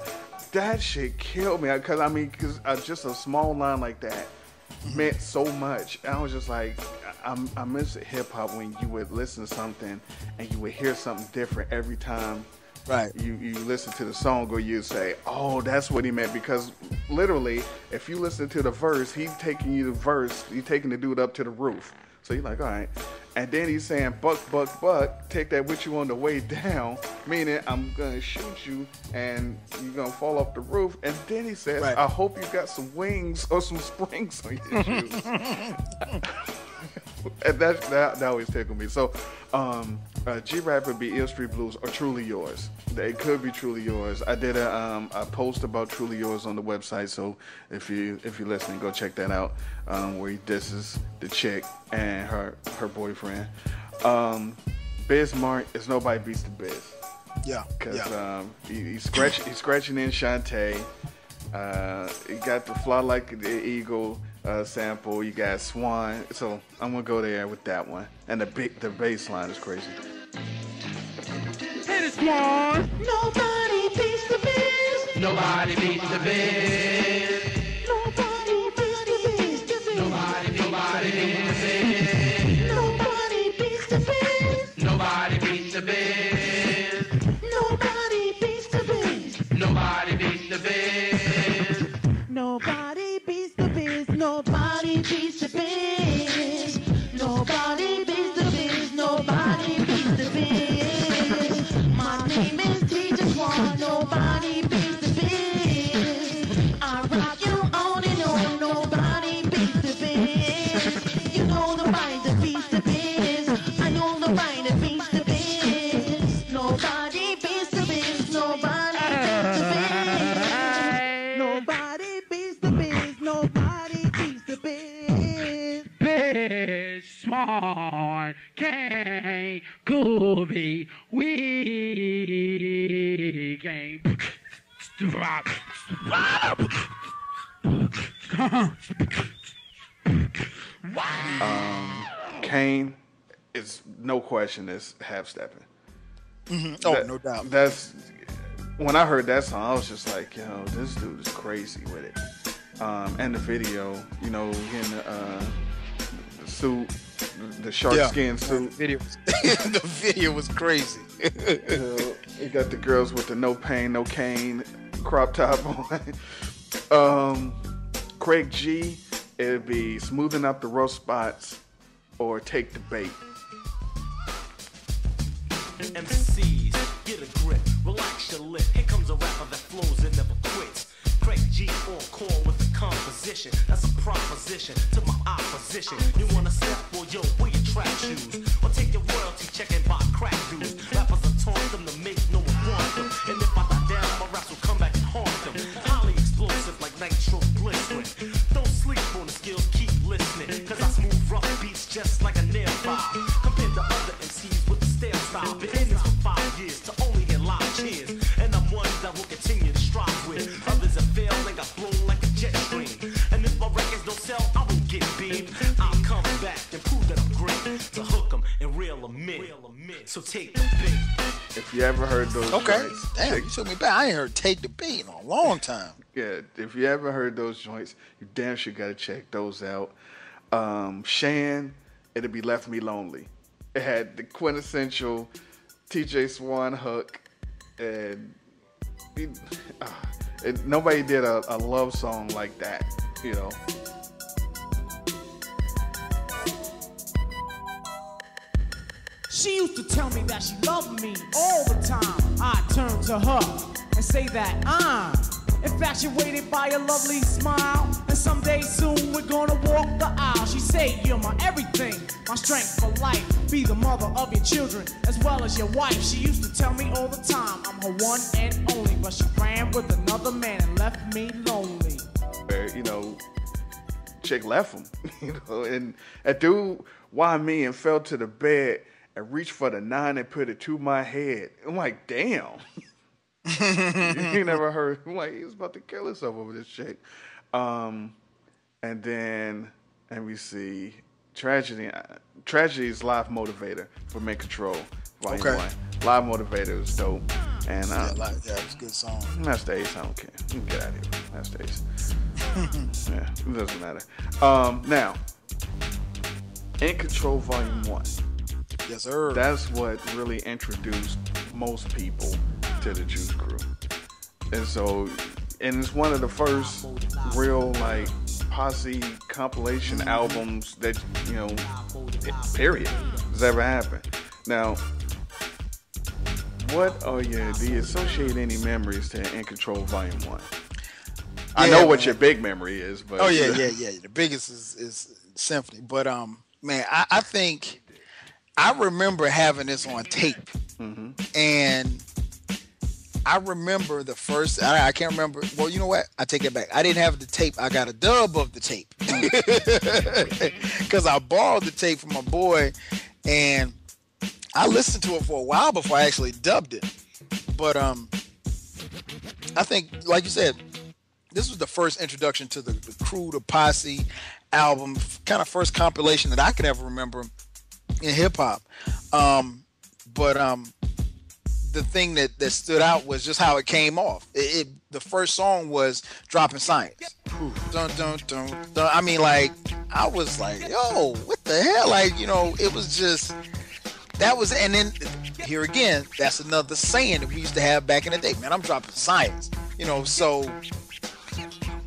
That shit killed me because I mean, because uh, just a small line like that meant so much. I was just like, I, I'm- I miss hip hop when you would listen to something and you would hear something different every time. Right. You you listen to the song or you say, oh, that's what he meant because literally, if you listen to the verse, he's taking you the verse, he's taking the dude up to the roof. So you're like, all right. And then he's saying, buck, buck, buck, take that with you on the way down, meaning I'm gonna shoot you and you're gonna fall off the roof. And then he says, Right. I hope you got some wings or some springs on your shoes. and that, that that always tickled me. So, um, uh, G Rap would be Ill Street Blues or Truly Yours. They could be Truly Yours. I did a um, a post about Truly Yours on the website. So if you if you're listening, go check that out. Um, where he disses the chick and her her boyfriend. Um, Biz Markie is nobody beats the Biz. Yeah. Cause yeah. um, he, he's scratch, he's scratching in Shante. Uh, he got the fly like the eagle uh, sample. You got Swan. So I'm gonna go there with that one. And the big the bass line is crazy. Hit it, Swan. Nobody beats the biz. Nobody beats the biz. Nobody beats the biz. Nobody, nobody beats the biz. Nobody beats the biz. Nobody beats the biz. Nobody beats the biz. Nobody beats the biz. Nobody beats the biz. Kane, Gooby, we game. Um, Kane is no question is half stepping. Mhm. Oh, no doubt. That's when I heard that song, I was just like, yo, this dude is crazy with it. Um, and the video, you know, getting the, uh, suit, the shark Yeah. skin suit. Video was, the video was crazy. You know, you got the girls with the no pain, no cane crop top on. um, Craig G, it'd be smoothing out the rough spots or take the bait. MCs, get a grip, relax your lip. Here comes a rapper that flows and never quits. Craig G on call with the composition. That's a proposition to my opposition. You wanna step? Well, yo, we attract shoes. Or take your royalty check and buy crack dues. Rappers are taunt them to make So take the bait. If you ever heard those Okay. joints, Damn, check- you took me back. I ain't heard Take the Beat in a long time. yeah, if you ever heard those joints, you damn sure gotta check those out. Um, Shan, it'd be Left Me Lonely. It had the quintessential TJ Swan hook, and it, uh, it, nobody did a, a love song like that, you know. She used to tell me that she loved me all the time. I turned to her and say that uh, I'm infatuated by your lovely smile. And someday soon we're gonna walk the aisle. She say you're my everything, my strength for life. Be the mother of your children as well as your wife. She used to tell me all the time I'm her one and only, but she ran with another man and left me lonely. where you know chick left him you know and that dude why me and fell to the bed and reached for the nine and put it to my head i'm like damn you never heard I'm like he was about to kill himself over this shit. um and then and we see tragedy. uh, Tragedy is live motivator for Make Control Volume Okay. One. Live motivator is dope, and Yeah, uh, like, yeah, it's a good song. Masta Ace, I don't care. You can get out of here, Masta Ace. yeah, it doesn't matter. Um, now, In Control Volume One. Yes, sir. That's what really introduced most people to the Juice Crew, and so, and it's one of the first real like posse compilation albums that you know, period, has ever happened. Now, what are your? Do you associate any memories to In Control Volume One? I know what your big memory is, but oh yeah, yeah, yeah. The biggest is, is Symphony, but um, man, I, I think I remember having this on tape, Mm-hmm. and I remember the first. I, I can't remember. Well, you know what? I take it back. I didn't have the tape. I got a dub of the tape because I borrowed the tape from my boy, and I listened to it for a while before I actually dubbed it. But um, I think, like you said, this was the first introduction to the, the crew, the posse album, kind of first compilation that I can ever remember in hip hop. Um, but um, the thing that, that stood out was just how it came off. It, it the first song was "Dropping Science." Dun, dun, dun, dun. I mean, like I was like, "Yo, what the hell?" Like you know, it was just that was, and then here again, that's another saying that we used to have back in the day. Man, I'm dropping science. You know, so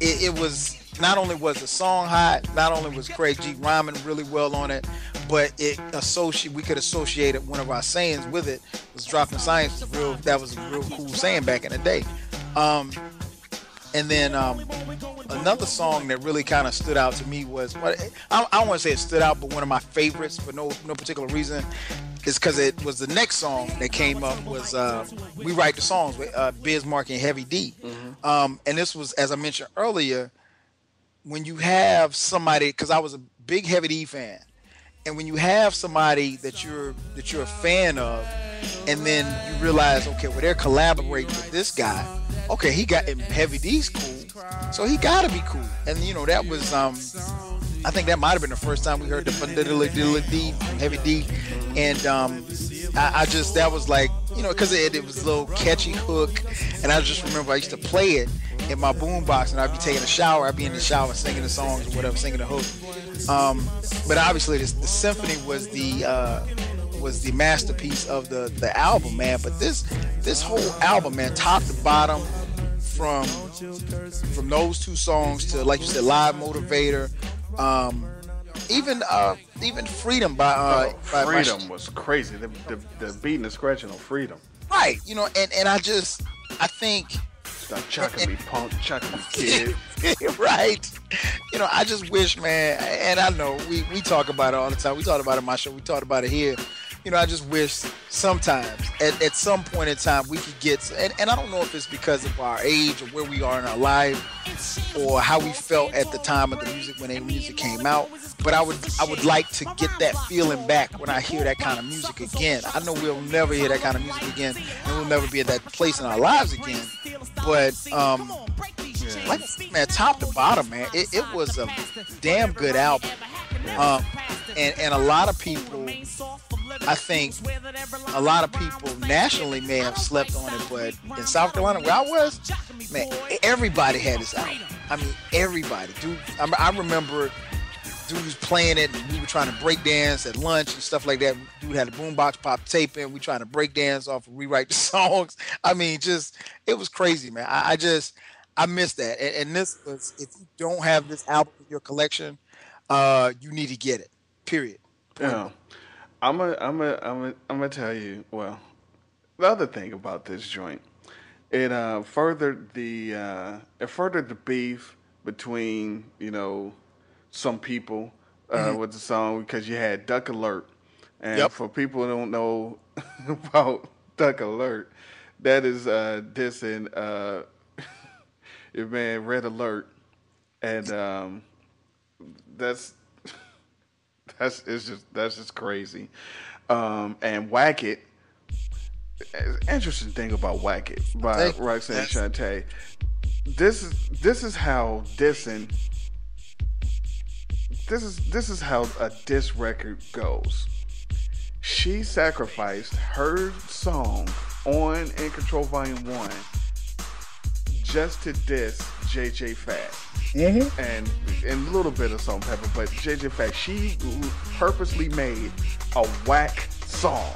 it, it was not only was the song hot, not only was Craig G rhyming really well on it, but it associate we could associate it, one of our sayings with it was dropping science. Was real, that was a real cool saying back in the day. Um, and then um, another song that really kind of stood out to me was I, I don't want to say it stood out, but one of my favorites for no no particular reason is because it was the next song that came up was uh, "We Write the Songs" with uh, Biz Markie and Heavy D. Um, and this was, as I mentioned earlier, when you have somebody, because I was a big Heavy D fan, and when you have somebody that you're that you're a fan of, and then you realize, okay, well they're collaborating with this guy. Okay, he got and Heavy D's cool, so he got to be cool. And you know that was, um, I think that might have been the first time we heard the Heavy D, and um, I, I just that was like, you know, because it, it was a little catchy hook, and I just remember I used to play it in my boombox, and I'd be taking a shower, I'd be in the shower singing the songs or whatever, singing the hook. Um, but obviously, this, the symphony was the uh, was the masterpiece of the the album, man. But this this whole album, man, top to bottom, from from those two songs to like you said, live motivator, um, even uh, even freedom by uh, by- Freedom was crazy. The, the, the beating and scratching on Freedom. right? You know, and and I just I think Stop chucking me, punk, chucking me, kid. right? You know, I just wish, man, and I know we, we talk about it all the time. We talk about it on my show. We talked about it here. You know, I just wish sometimes, at, at some point in time, we could get, and, and I don't know if it's because of our age or where we are in our life or how we felt at the time of the music when the music came out. But I would I would like to get that feeling back when I hear that kind of music again. I know we'll never hear that kind of music again, and we'll never be at that place in our lives again. But um, like man, top to bottom, man, it, it was a damn good album. Um, and and a lot of people, I think, a lot of people nationally may have slept on it, but in South Carolina, where I was, man, everybody had this album. I mean, everybody, dude. I, remember dudes playing it, and we were trying to break dance at lunch and stuff like that. Dude had a boombox pop tape in. We trying to break dance off, and rewrite the songs. I mean, just it was crazy, man. I, I just I miss that. And, and this was if you don't have this album in your collection, uh, you need to get it. Period. Yeah. I'm a, I'm a, I'm a, I'm gonna tell you. Well, the other thing about this joint, it uh, furthered the uh, it furthered the beef between you know some people uh, Mhm. with the song because you had Duck Alert, and Yep. for people who don't know about Duck Alert, that is uh, dissing uh, your man Red Alert, and um, that's that's it's just that's just crazy. Um, and Whack It. Interesting thing about Whack It by Hey, Roxanne Shante. This is this is how dissing this is this is how a diss record goes. She sacrificed her song on In Control Volume One just to diss J.J. Fad. Mm-hmm. And and a little bit of Salt Pepper, but J.J. Fad, she purposely made a whack song.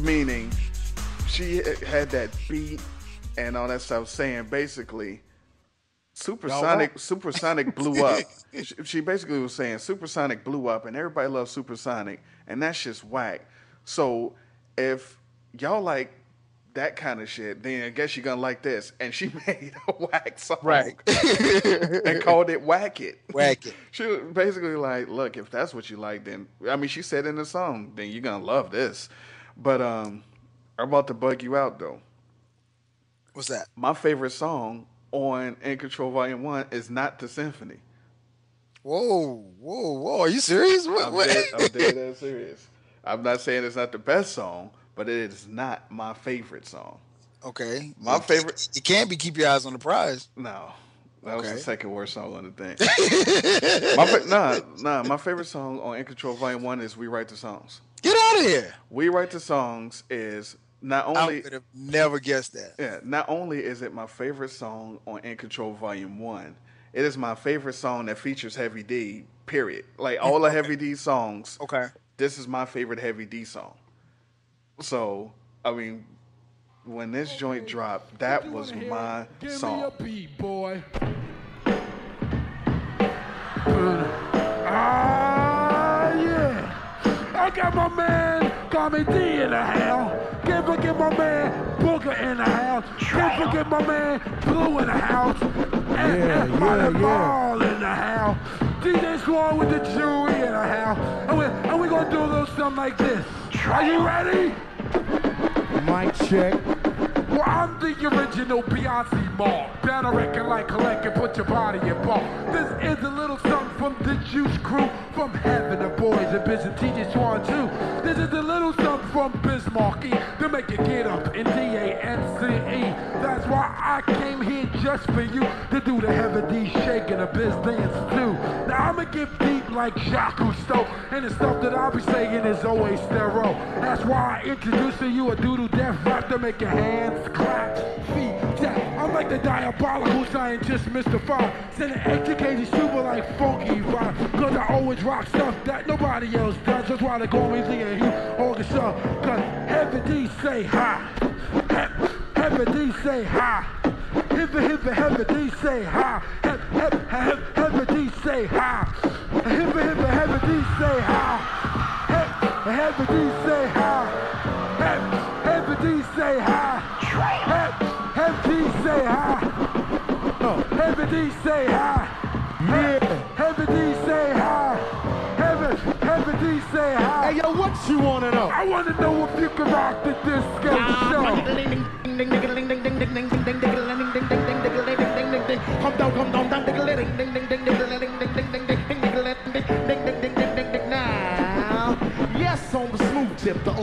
Meaning she had that beat and all that stuff saying basically Supersonic Supersonic blew up. She- She basically was saying Supersonic blew up and everybody loves Supersonic and that's just whack. So if y'all like that kind of shit, then I guess you're gonna like this. And she made a whack song. Right. and called it Whack It. Whack It. She was basically like, look, if that's what you like, then I mean she said in the song, then you're gonna love this. But um I'm about to bug you out though. What's that? My favorite song on In Control Volume One is not the symphony. Whoa, whoa, whoa! Are you serious? What, I'm what? dead, I'm dead serious. I'm not saying it's not the best song, but it is not my favorite song. Okay, My It- favorite- It, can't be keep your eyes on the prize. No, that was the second worst song on the thing. my fa- nah, nah. My favorite song on In Control Volume One is "We Write the Songs." Get out of here! "We Write the Songs" is not only I would have never guessed that. yeah, not only is it my favorite song on In Control Volume One, it is my favorite song that features Heavy D. Period. Like all the Heavy D songs. Okay. This is my favorite Heavy D song. So I mean, when this joint dropped, that was my Give song. me a beat, boy. Ah, yeah. I got my man, Tommy D in the house. Can't forget my man, Booker in the house. Can't forget my man, Blue in the house. And, Yeah, and yeah, yeah. Ball in the house. DJ Swan with the jewelry in the house. And we and we gonna do a little something like this. Are you ready? Mic check. Well, I'm the original Beyonce Mark. Better reckon like collect and put your body in ball. This is a little something from the Juice Crew, from Heaven the Boys and Biz and TJ Swan too. This is a little something from Biz Markie to make you get up in D-A-N-C-E. That's why I came here just for you to do the Heavy D shake and the Biz dance too. Now I'ma get deep like Jacques Cousteau, and the stuff that I'll be saying is always thorough. That's why I introduce to you a doodle death rap to make your hands clap, feet tap. I'm like the diabolical scientist, Mr. Fire, sending educated super like funky vibe. Cause I always rock stuff that nobody else does. That's why they call me the Hugh Orchestra. Cause Heavy D say hi. He- Heavy D say hi. Heavy, heavy, heavy D say hi. Heavy, heavy, heavy D say hi. Heavy, heavy, heavy D say hi. Heavy, heavy D say hi. Heavy, heavy D say hi. Heavy, heavy D say hi. Oh, heavy D say hi. Yeah. Heavy D say hi. Heavy, heavy D say hi. Hey, yo, what you wanna know? I wanna know if you can rock the disco show. Come down, come down, down, ding, ding, ding, ding, ding, ding, ding, ding, ding, ding, ding, ding, ding, ding, ding,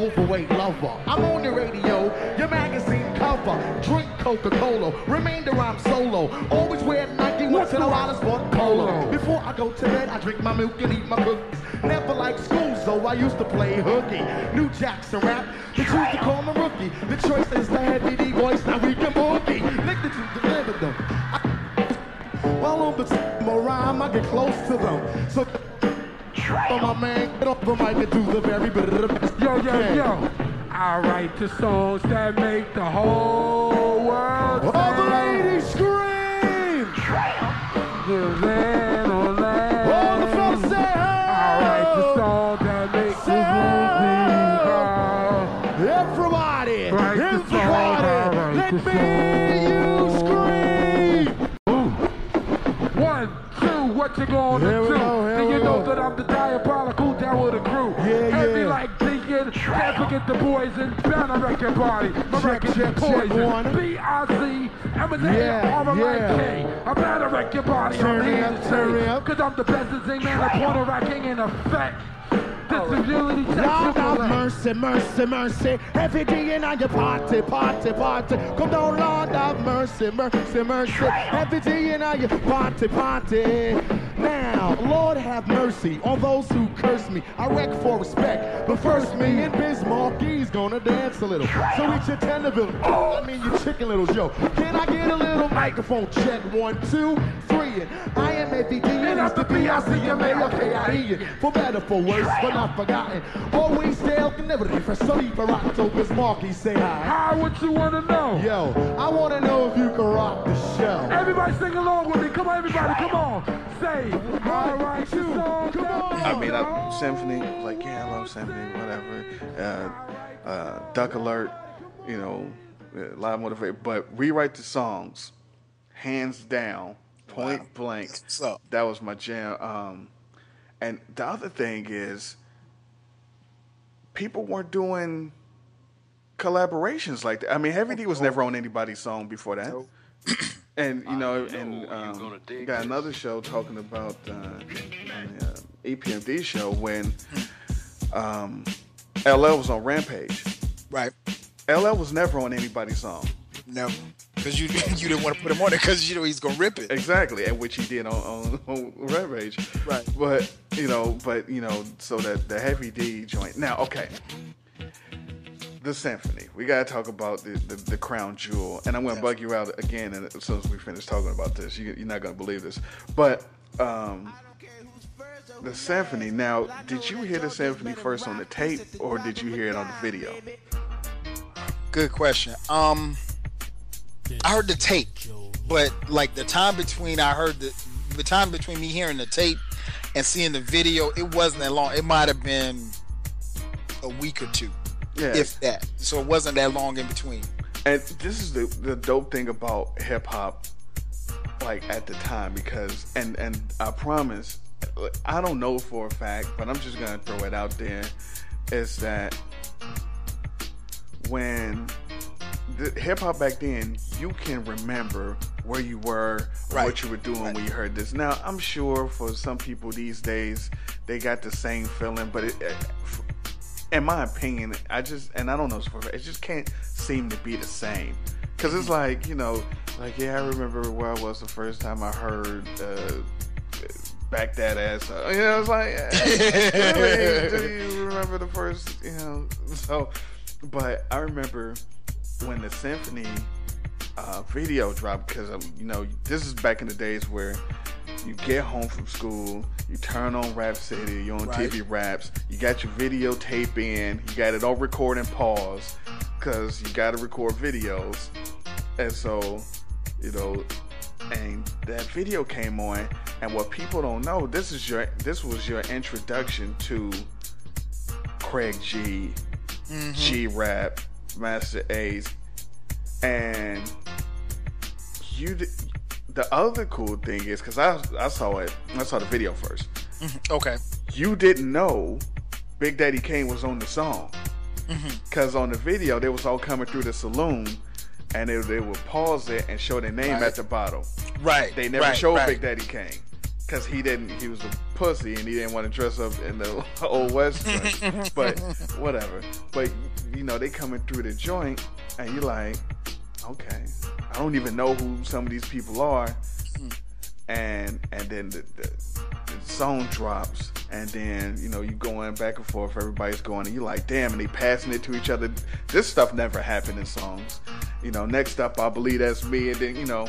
overweight lover. I'm on the radio, your magazine cover. Drink Coca-Cola, remainder I'm solo. Always wear Nike once in a while I sport polo. Before I go to bed, I drink my milk and eat my cookies. Never like school, so I used to play hooky. New Jackson rap, they choose to call me rookie. The choice is the heavy D voice, now we can boogie. Lick the truth, deliver them. I- while on the t- my rhyme, I get close to them. So, for my man, get off the mic and do the very best. Yo, yo, yo. I write the songs that make the whole world All the ladies scream! The land on land. All the fellas say, I write the songs that make the Say, room Everybody, Right in the the song, all party, right let me you scream! One, two, what you gonna Here do? but I'm the diabolical cool down with a crew. Yeah, yeah. Heavy like Deacon, epic at the boys and down a your party. My check, record's check, poison. B-I-Z, Eminem, yeah, R-M-I-K. Yeah. K. I'm bound to wreck your body. Turn I'm the up, to turn. Cause I'm the best as man, a Puerto Rican in effect. Lord have mercy, mercy, mercy. Every day in your party, party, party. Come down, Lord have mercy, mercy, mercy. Every day in your party, party. Now, Lord have mercy on those who curse me. I wreck for respect. But first, me and Biz Markie, he's gonna dance a little. So eat your tender little, I mean your chicken little Joe. Can I get a little microphone check? One, two, three. And I am day and it's the B-I-C-M-A-L-K-I-E. For better, for worse, but not forgotten. Always stale, never different. So deep, rock, so Biz Markie, say hi. Hi, what you wanna know? Yo, I wanna know if you can rock the show. Everybody sing along with me. Come on, everybody, come on. Say, all right, you song. Come on. I mean, I, Symphony, like, yeah, I love Symphony, whatever. Uh, uh, Duck Alert, you know, a lot of motivation. But rewrite the songs, hands down, point blank. So that was my jam. Um, and the other thing is, people weren't doing collaborations like that. I mean, Heavy D was never on anybody's song before that. and you know, and um, got another show talking about uh, uh, EPMD show when um, LL was on Rampage. Right. LL was never on anybody's song. Never. Because you you didn't want to put him on it because you know he's gonna rip it. Exactly, and which he did on, on, on Rampage. Right. But you know, but you know, so that the Heavy D joint. Now, okay. The symphony. We gotta talk about the, the, the crown jewel, and I'm gonna bug you out again and as soon as we finish talking about this. You, you're not gonna believe this, but um, the symphony. Now, did you hear the symphony first on the tape, or did you hear it on the video? Good question. Um, I heard the tape, but like the time between I heard the the time between me hearing the tape and seeing the video, it wasn't that long. It might have been a week or two, Yeah. if that. So it wasn't that long in between. And this is the, the dope thing about hip hop, like at the time, because and and I promise, I don't know for a fact, but I'm just gonna throw it out there, is that when hip hop back then, you can remember where you were, or what you were doing when you heard this. Now, I'm sure for some people these days, they got the same feeling, but it, in my opinion, I just and I don't know for a fact, it just can't seem to be the same. Cause it's like you know, like yeah, I remember where I was the first time I heard uh, "Back That Ass." Up. You know, it's like, eh, really, do you remember the first? You know, so. But I remember when the symphony uh, video dropped because um, you know this is back in the days where you get home from school, you turn on Rap City, you're on Right. TV Raps, you got your videotape in, you got it all record and pause because you got to record videos, and so you know, and that video came on, and what people don't know, this is your this was your introduction to Craig G, Mhm. G Rap, Master Ace, and you. The other cool thing is because I I saw it, I saw the video first. Mm-hmm, okay. You didn't know Big Daddy Kane was on the song mm-hmm. because on the video they was all coming through the saloon. And they, they would pause it and show their name Right. at the bottom. Right, They never right, showed right. Big Daddy Kane because he didn't. He was a pussy and he didn't want to dress up in the old west but whatever. But you know they coming through the joint and you're like, okay, I don't even know who some of these people are. And and then the, the, the song drops and then you know you going back and forth. Everybody's going and you're like, damn, and they passing it to each other. This stuff never happened in songs. You know, next up, I believe that's me, and then you know,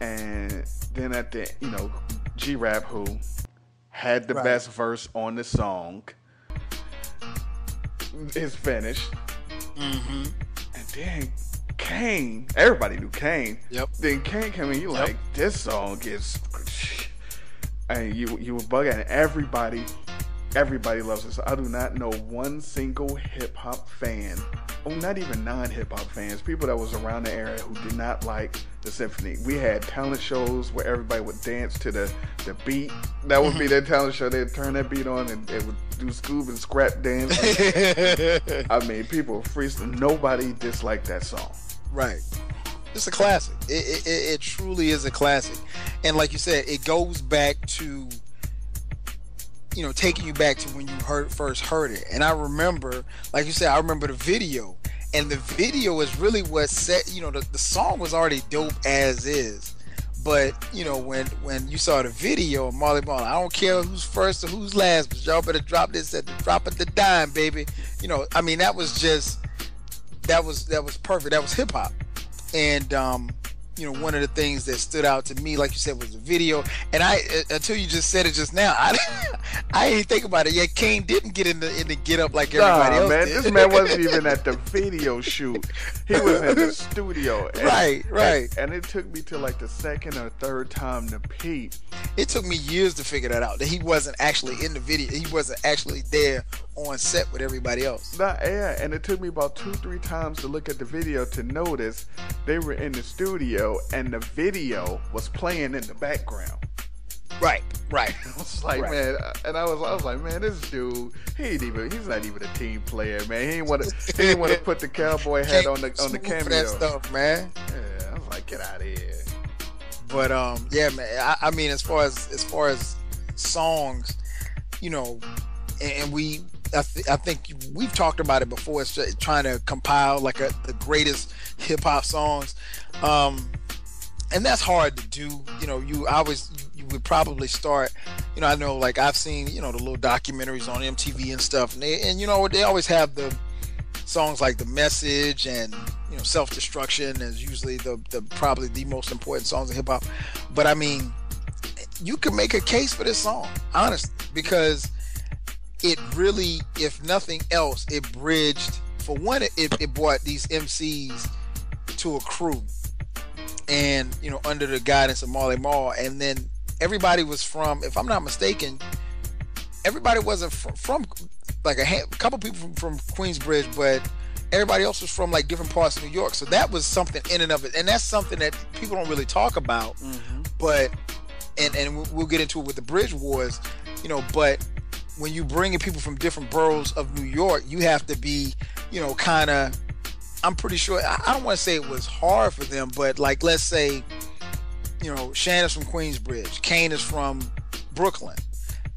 and then at the you know G Rap who had the Right. best verse on the song is finished, Mm-hmm. and then Kane, everybody knew Kane. Yep. Then Kane came in, you like this song is, and you you were bugging everybody. Everybody loves this. I do not know one single hip hop fan, oh, not even non hip hop fans, people that was around the area who did not like the symphony. We had talent shows where everybody would dance to the, the beat. That would be mm-hmm. their talent show. They'd turn that beat on and they would do Scoob and scrap dance. I mean, people were freestyling. Nobody disliked that song. Right. It's a classic. It, it, it truly is a classic. And like you said, it goes back to, you know, taking you back to when you heard first heard it. And I remember, like you said, I remember the video. And the video is really what set, you know, the, the song was already dope as is. But you know, when when you saw the video of Marley Marl, I don't care who's first or who's last, but y'all better drop this at the drop at the dime, baby. You know, I mean, that was just that was that was perfect. That was hip hop, and um, you know, one of the things that stood out to me, like you said, was the video. And I, uh, until you just said it just now, I, I didn't think about it. yet. Kane didn't get in the in the get up like everybody Nah, else man, did. this man wasn't even at the video shoot. He was in the studio. And, Right, right. And, and it took me to like the second or third time to peep. It took me years to figure that out. That he wasn't actually in the video. He wasn't actually there on set with everybody else. Nah, yeah, and it took me about two, three times to look at the video to notice they were in the studio and the video was playing in the background. Right, right. I was like, Right. man, and I was, I was like, man, this dude, he ain't even, he's not even a team player, man. He ain't want to, he didn't want to put the cowboy hat on the on the for that stuff, man. Yeah, I was like, get out of here. But um, yeah, man. I, I mean, as far as as far as songs, you know, and, we, I, th- I think we've talked about it before. It's trying to compile like a, the greatest hip hop songs, um, and that's hard to do. You know, you always you, you would probably start. You know, I know like I've seen you know the little documentaries on MTV and stuff, and they, and you know they always have the songs like the message and you know self-destruction is usually the, the probably the most important songs in hip-hop. But i mean you can make a case for this song honestly because it really if nothing else it bridged for one it, it brought these mcs to a crew and you know under the guidance of marley marl. And then everybody was from if i'm not mistaken everybody wasn't from, from like a, hand, a couple people from, from Queensbridge, but everybody else was from like different parts of New York. So that was something in and of it, and that's something that people don't really talk about. Mm-hmm. But and and we'll- get into it with the Bridge Wars, you know. But when you bring in people from different boroughs of New York, you have to be, you know, kind of. I'm pretty sure. I I don't want to say it was hard for them, but like let's say, you know, Shan is from Queensbridge, Kane is from Brooklyn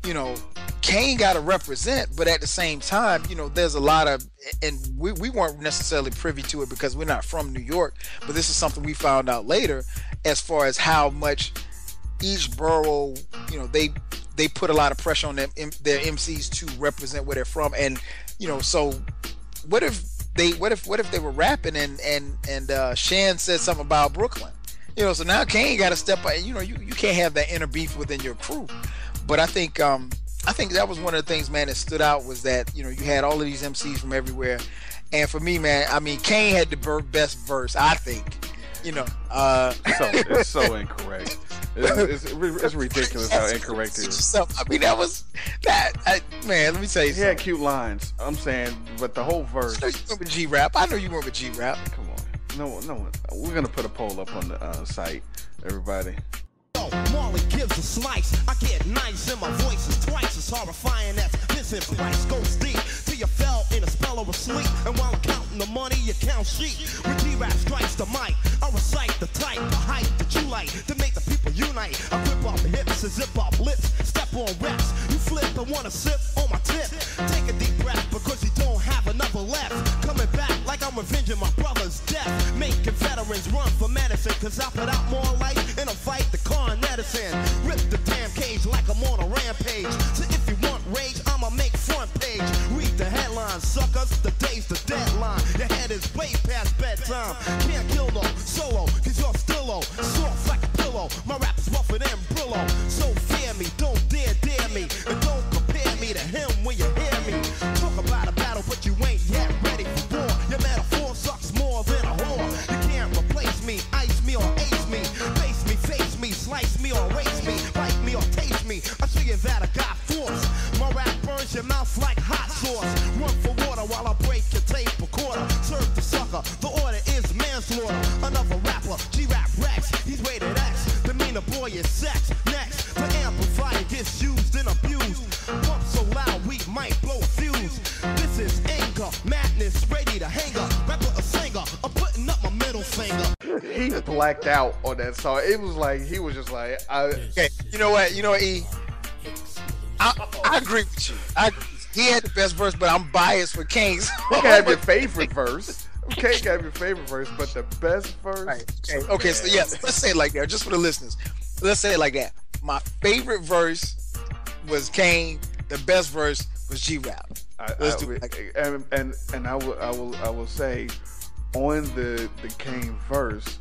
you know, Kane got to represent, but at the same time, you know, there's a lot of, and we, we weren't necessarily privy to it because we're not from New York, but this is something we found out later as far as how much each borough, you know, they they put a lot of pressure on them their MCs to represent where they're from, and you know, so what if they what if what if they were rapping and and and uh, Shan said something about Brooklyn, you know, so now Kane got to step up, you know, you you can't have that inner beef within your crew, but I think um I think that was one of the things, man, that stood out was that you know you had all of these MCs from everywhere, and for me, man, I mean Kane had the best verse, I think, you know. Uh, So it's so incorrect. It's, it's, it's ridiculous how incorrect it is. So, I mean, that was that. I, man, let me tell you He had cute lines. I'm saying, but the whole verse. I know you went with G Rap. I know you went with G Rap. Come on. No, no. We're gonna put a poll up on the uh, site. Everybody. Marley gives a slice. I get nice and my voice is twice as horrifying as Vincent Price goes deep till you fell in a spell of sleep. And while I'm counting the money, you count sheep. When G-Rap strikes the mic, I recite the type, the height that you like to make the people unite. I grip up hips and zip up lips, step on reps. You flip and wanna sip on my tip. Take a deep breath because you don't have another left. I'm revenging my brother's death. Making veterans run for medicine cause I put out more light in a fight the con medicine. Rip the damn cage like I'm on a rampage. So if you want rage, I'ma make front page. Read the headlines, suckers. The day's the deadline. Your head is way past bedtime. Can't kill no solo, cause you're still low. Soft like a pillow. My rap is rougher than Brillo. So fear me, don't blacked out on that song. It was like he was just like, I, Okay, you know what? You know what, E? I, I agree with you. I, he had the best verse, but I'm biased for King's. You can have your favorite verse. Okay, you have your favorite verse, but the best verse. Okay, okay, so yes, let's say it like that, just for the listeners. Let's say it like that. My favorite verse was Kane. The best verse was G Rap. Let's I- do it like and, and and I will I will I will say on the the Kane verse,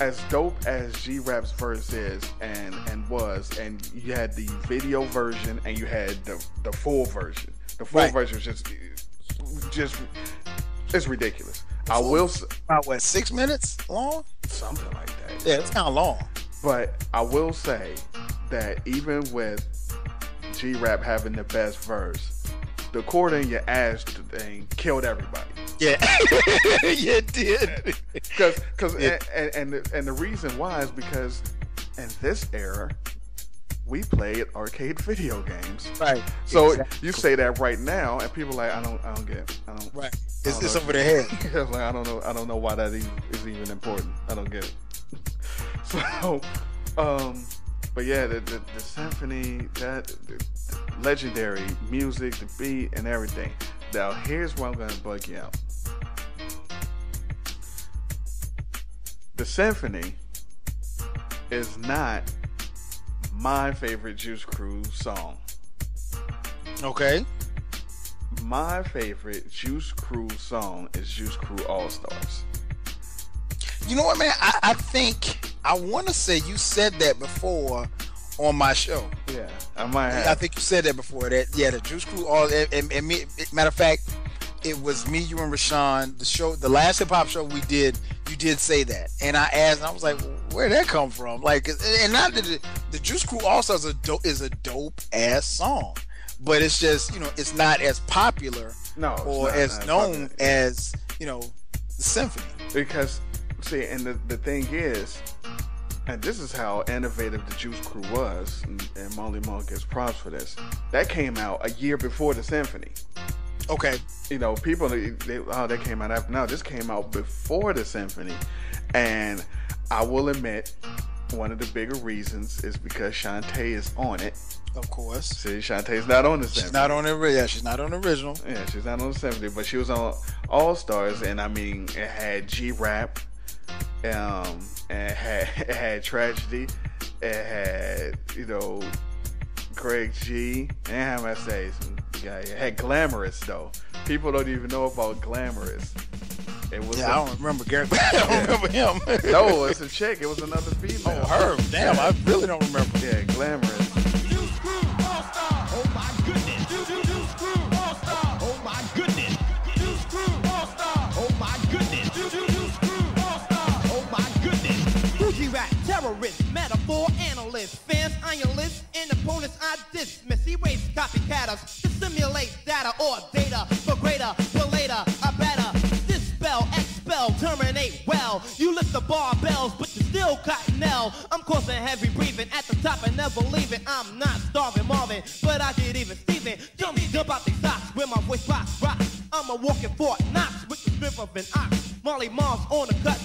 as dope as G Rap's verse is and and was, and you had the video version and you had the the full version. The full Right. version is just just it's ridiculous. I will About what six minutes long? something like that. Yeah, it's kind of long. But I will say that even with G Rap having the best verse, the chord in your ass thing killed everybody. Yeah, yeah, it did. Because, because, Yeah. and, and, and, the, and the reason why is because in this era, we played arcade video games. Right. So Exactly. you say that right now, and people are like, I don't, I don't get, it. I don't. Right. I It's, don't it's know. over their head. Like, I don't know. I don't know why that even, is even important. I don't get it. So, um, but yeah, the, the, the symphony, that the, legendary music, the beat, and everything. Now, here's where I'm gonna bug you out. The symphony is not my favorite Juice Crew song. Okay. My favorite Juice Crew song is Juice Crew All Stars. You know what, man? I, I think I want to say you said that before on my show. Yeah, I might have. I think you said that before. That yeah, the Juice Crew. All and, and, and me, matter of fact, it was me, you, and Rashawn. The show, the last hip hop show we did, you did say that, and I asked, and I was like, where did that come from? Like, and not that the, the Juice Crew also is a dope is a dope ass song, but it's just you know it's not as popular No, or not- as not known popular. as you know the symphony. Because, see, and the, the thing is, and this is how innovative the Juice Crew was, and, and Marley Marl gets props for this. That came out a year before the symphony. Okay. You know, people, they, they, oh, that came out after. No, this came out before the symphony. And I will admit, one of the bigger reasons is because Shante is on it. Of course. See, Shante's not on the symphony. She's not on the yeah, she's not on the original. Yeah, she's not on the 70, but she was on All Stars, and I mean, it had G Rap, um, and it had, it had Tragedy, it had, you know, Craig G, and how I say guy? It had Glamorous, though. People don't even know about Glamorous. It was Yeah, I don't remember Gary. I don't remember him. no, it's a chick. It was another female. Oh, her. Damn, I really don't remember. Yeah, Glamorous. Copycatters to simulate data or data for greater, for later, a better. Dispel, expel, terminate well. You lift the barbells, but you still cottonelle. I'm causing heavy breathing at the top and never leaving. I'm not starving Marvin, but I get even Steven. Jump, me, jump out the socks where my voice box rocks. I'm a walking Fort Knox with the strength of an ox. Marley Marl's on the cut,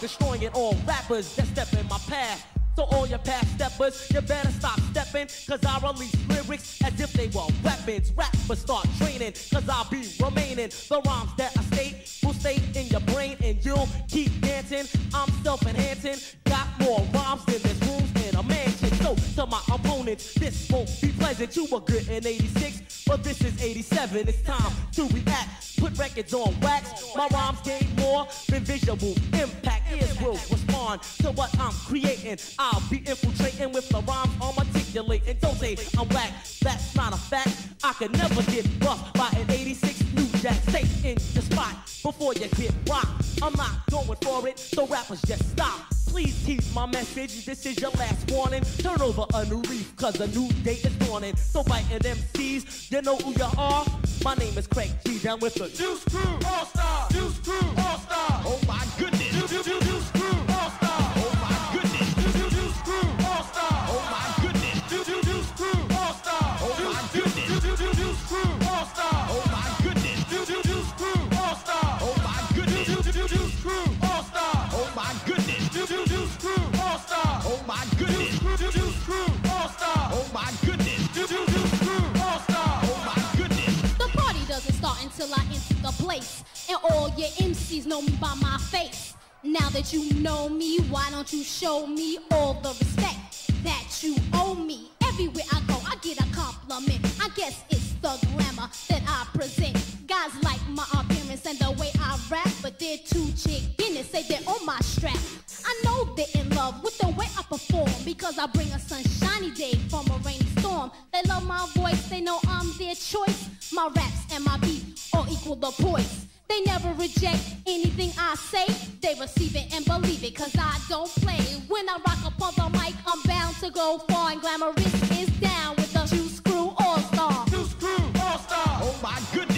destroying all rappers that step in my path. So all your past steppers, you better stop stepping, cause I release lyrics as if they were weapons. Rappers start training, cause I'll be remaining. The rhymes that I state will stay in your brain and you'll keep dancing. I'm self-enhancing, got more rhymes than there's rooms in a mansion. So to my opponents, this won't be pleasant. You were good in 86, but this is 87. It's time to react. Put records on wax. My rhymes gain more than visual impact. Ears will respond to what I'm creating. I'll be infiltrating with the rhymes I'm articulating. Don't say I'm whack, that's not a fact. I could never get buffed by an 86 New Jack. Stay in the spot before you get rocked. I'm not going for it, so rappers just. Please keep my message. This is your last warning. Turn over a new leaf, cause a new day is dawning. So biting MCs, you know who you are. My name is Craig G, down with the Juice Crew All Star. Juice Crew All Star. Oh my goodness. My goodness. Oh my goodness. The party doesn't start until I enter the place. And all your MCs know me by my face. Now that you know me, why don't you show me all the respect that you owe me? Everywhere I go, I get a compliment. I guess it's the glamour that I present. Guys like my appearance and the way I rap, but they're too chicken and say they're on my strap. I know they're in love with the way I perform because I bring a sunshiny day from a rainy storm. They love my voice, they know I'm their choice. My raps and my beat all equal the poise. They never reject anything I say. They receive it and believe it, cause I don't play. When I rock upon the mic, I'm bound to go far and glamorous is down with the Juice Crew All Star. Juice Crew All Star. Oh my goodness.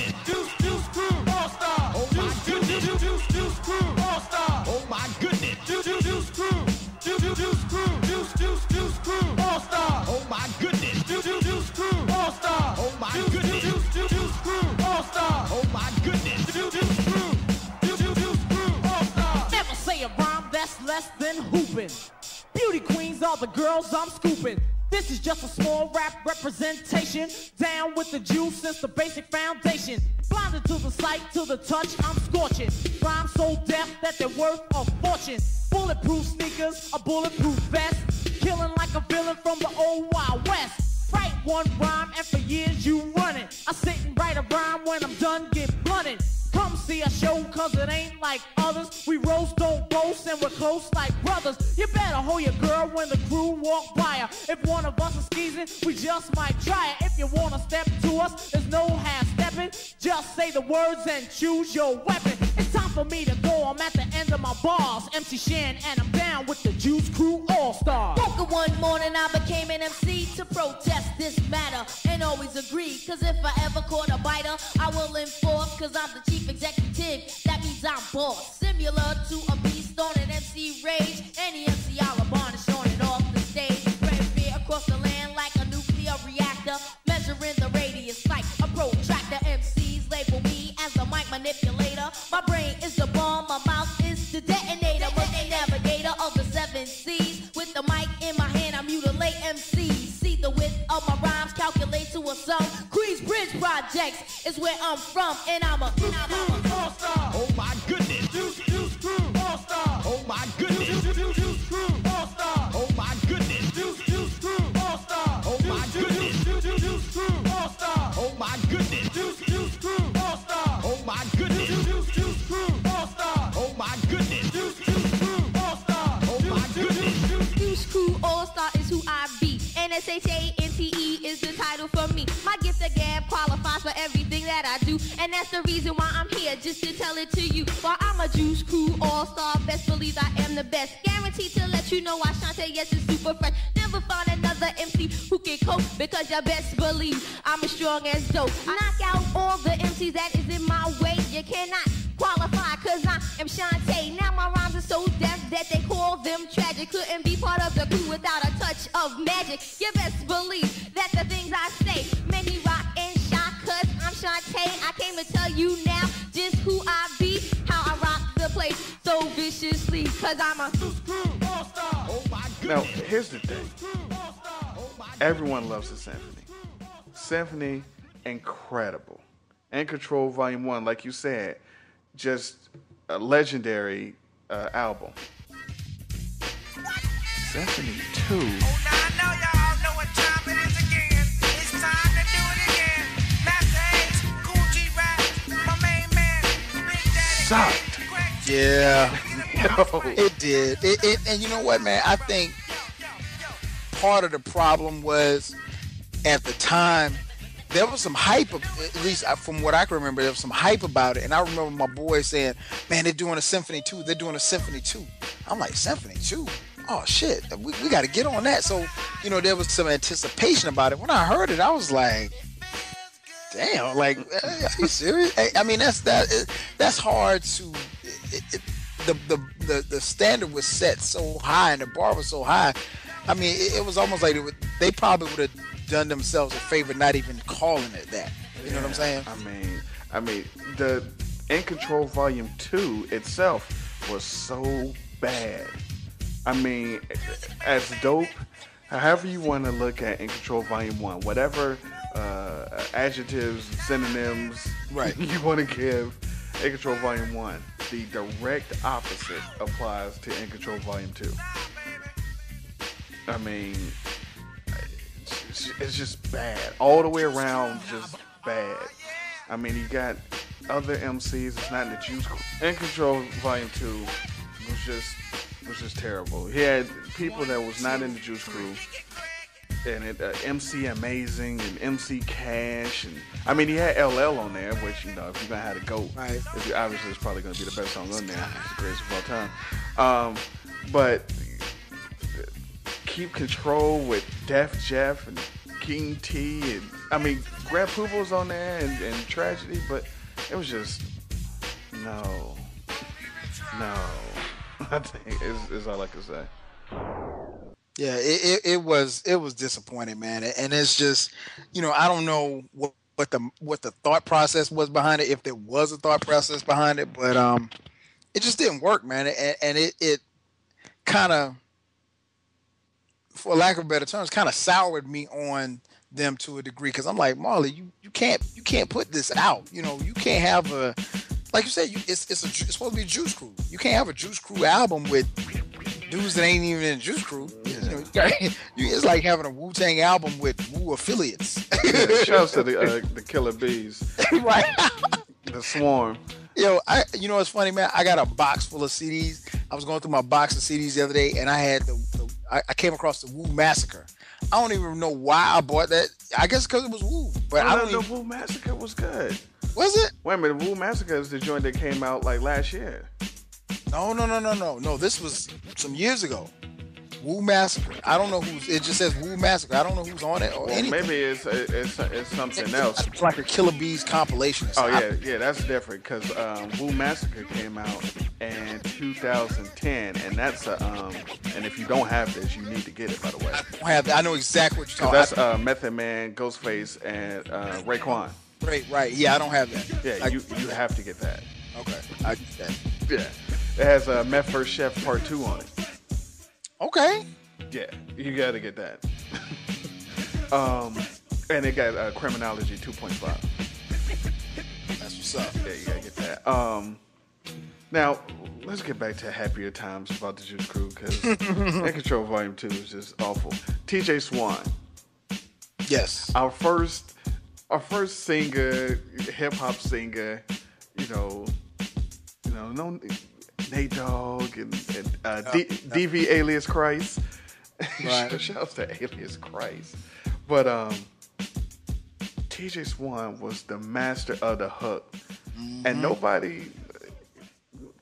The girls I'm scooping. This is just a small rap representation. Down with the juice since the basic foundation. Blinded to the sight, to the touch, I'm scorching. Rhyme so deaf that they're worth a fortune. Bulletproof sneakers, a bulletproof vest. Killing like a villain from the old Wild West. Write one rhyme and for years you run it. I sit and write a rhyme when I'm done, get blunted. Come see a show cause it ain't like others. We roast, don't and we're close like brothers. You better hold your girl when the crew walk by her. If one of us is skeezing, we just might try it. If you wanna step to us, there's no half stepping. Just say the words and choose your weapon. It's time for me to go, I'm at the end of my bars. MC Shan and I'm down with the Juice Crew All Star. Woke one morning, I became an MC to protest this matter and always agree. Cause if I ever caught a biter, I will enforce. Cause I'm the chief executive, that means I'm boss. Similar to a MC rage. Any MC I'll abolish on and off the stage. Spread fear across the land like a nuclear reactor. Measuring the radius like a protractor. MCs label me as the mic manipulator. My brain is the bomb, my mouth is the detonator. The navigator of the seven seas. With the mic in my hand, I mutilate MCs. See the width of my rhymes, calculate to a sum. Queensbridge Projects is where I'm from, and I'm a. And I'm a Star. Oh my goodness. Star. Oh my goodness. Juice Juice Juice Crew All Star. Oh my goodness. Juice Juice Crew All Star. Oh my goodness. Juice Juice Juice Crew All Star. Oh my goodness. Juice Juice Crew All Star. Oh my goodness. Juice Juice Crew All Star. Oh my goodness. Juice Juice Crew All Star. Oh my goodness. Juice Juice Crew All Star is who I be. NSHA-NTE of gab qualifies for everything that I do. And that's the reason why I'm here, just to tell it to you. While I'm a Juice Crew All Star, best believe I am the best. Guaranteed to let you know I Shante, yes, it's super fresh. Never found another MC who can cope because you best believe I'm as strong as dope. Knock out all the MCs that is in my way. You cannot qualify cause I am Shante. Now my rhymes are so deaf that they call them tragic. Couldn't be part of the crew without a touch of magic. You best believe that the things I I came to tell you now just who I be, how I rock the place so viciously cause I'm a All Star. Oh Now, here's the thing. Everyone loves the symphony. Symphony, incredible. In Control Volume 1, like you said, just a legendary uh, album. Symphony 2. Sucked. Yeah, Yo. it did. It, it, and you know what, man? I think part of the problem was at the time there was some hype. At least uh, from what I can remember, there was some hype about it. And I remember my boy saying, "Man, they're doing a symphony too. They're doing a symphony too." I'm like, Symphony two. Oh shit, we, we got to get on that. So, you know, there was some anticipation about it. When I heard it, I was like, damn, like, eh, are you serious? I- I mean, that's that. That's hard to. It, it, the, the the the standard was set so high and the bar was so high. I mean, it, it was almost like it would, they probably would have done themselves a favor not even calling it that. You know what I'm saying? I mean, I mean, the In Control Volume Two itself was so bad. I mean, as dope. However you want to look at In Control Volume One, whatever uh, adjectives, synonyms, Right. you want to give In Control Volume One, the direct opposite applies to In Control Volume Two. I mean, it's, it's just bad all the way around. Just bad. I mean, you got other MCs. It's not in the juice. In Control Volume Two was just was just terrible. He had people that was not in the Juice Crew. And it, uh, MC Amazing and MC Cash and I mean he had LL on there, which you know if you're gonna have to go, Right. if you, obviously it's probably gonna be the best song on there. It's the greatest of all time. Um, but keep control with Def Jeff and King T and I mean Grand Puba was on there and, and Tragedy, but it was just no, no. I think is, is all I can say. Yeah, it, it, it was it was disappointing, man, and it's just you know I don't know what, what the what the thought process was behind it, if there was a thought process behind it, but um, it just didn't work, man, and, and it it kind of, for lack of better terms, kind of soured me on them to a degree because I'm like Marley, you you can't you can't put this out, you know, you can't have a like you said, you, it's it's a it's supposed to be a Juice Crew. You can't have a Juice Crew album with dudes that ain't even in the Juice Crew. You know, you got- you- it's like having a Wu Tang album with Wu affiliates. Yeah, shouts to the uh, the Killer Bees, right. the Swarm. Yo, I you know what's funny, man? I got a box full of CDs. I was going through my box of CDs the other day, and I had the, the I, I came across the Wu Massacre. I don't even know why I bought that. I guess because it was Wu, but I don't know. even. Wu Massacre was good. Was it? Wait a minute, Wu Massacre is the joint that came out like last year. No, no, no, no, no, no. This was some years ago. Wu Massacre. I don't know who's. It just says Wu Massacre. I don't know who's on it or Well, anything. maybe it's it's, it's something else. It's like a Killer Bees compilation. Oh something. yeah, yeah, that's different because um, Wu Massacre came out in 2010, and that's a um, and if you don't have this, you need to get it. By the way, I don't have. I know exactly what you're talking. that's uh, Method Man, Ghostface, and uh, Raekwon. Right, right. Yeah, I don't have that. Yeah, you you have to get that. Okay, I get that. Yeah, it has uh, Meth vs. Chef Part Two on it. Okay. Yeah, you got to get that. um, and it got uh, Criminology 2.5. That's what's up. Yeah, you gotta get that. Um, now let's get back to happier times about the Juice Crew because In Control Volume Two is just awful. T.J. Swan, Yes. our first, our first singer, hip hop singer. You know, you know, no Nate Dogg and, and uh, D- DV Alias Khrist. Right. Shouts to Alias Khrist. But um, TJ Swan was the master of the hook, and nobody.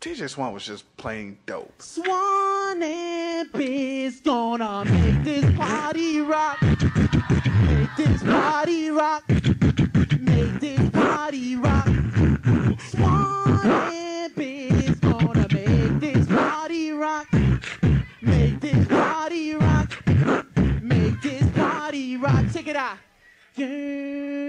TJ Swan was just plain dope. Swan and Biz gonna make this party rock. Make this party rock. Make this party rock. Swan Girl,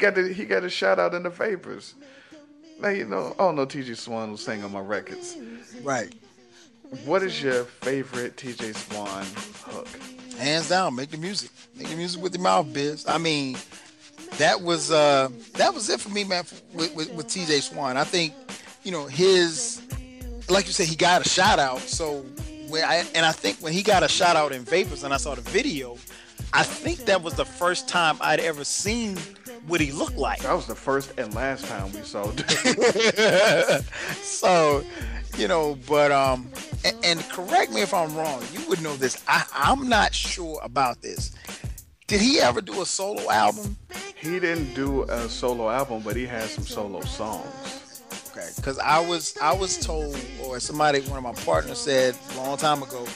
got the he got a shout out in the papers. Now you know, oh no, TJ Swan was sang on my records. Right. What is your favorite TJ Swan hook? Hands down, make the music. Make the music with your mouth, biz. I mean, that was uh that was it for me, man. With, with, with TJ Swan, I think you know his, like you said, he got a shout out. So when I and I think when he got a shout out in Vapors, and I saw the video, I think that was the first time I'd ever seen what he looked like. That was the first and last time we saw. Dude. so, you know, but um, and, and correct me if I'm wrong. You would know this. I, I'm not sure about this. Did he ever do a solo album? He didn't do a solo album, but he had some solo songs. Okay, because I was I was told, or somebody, one of my partners said a long time ago,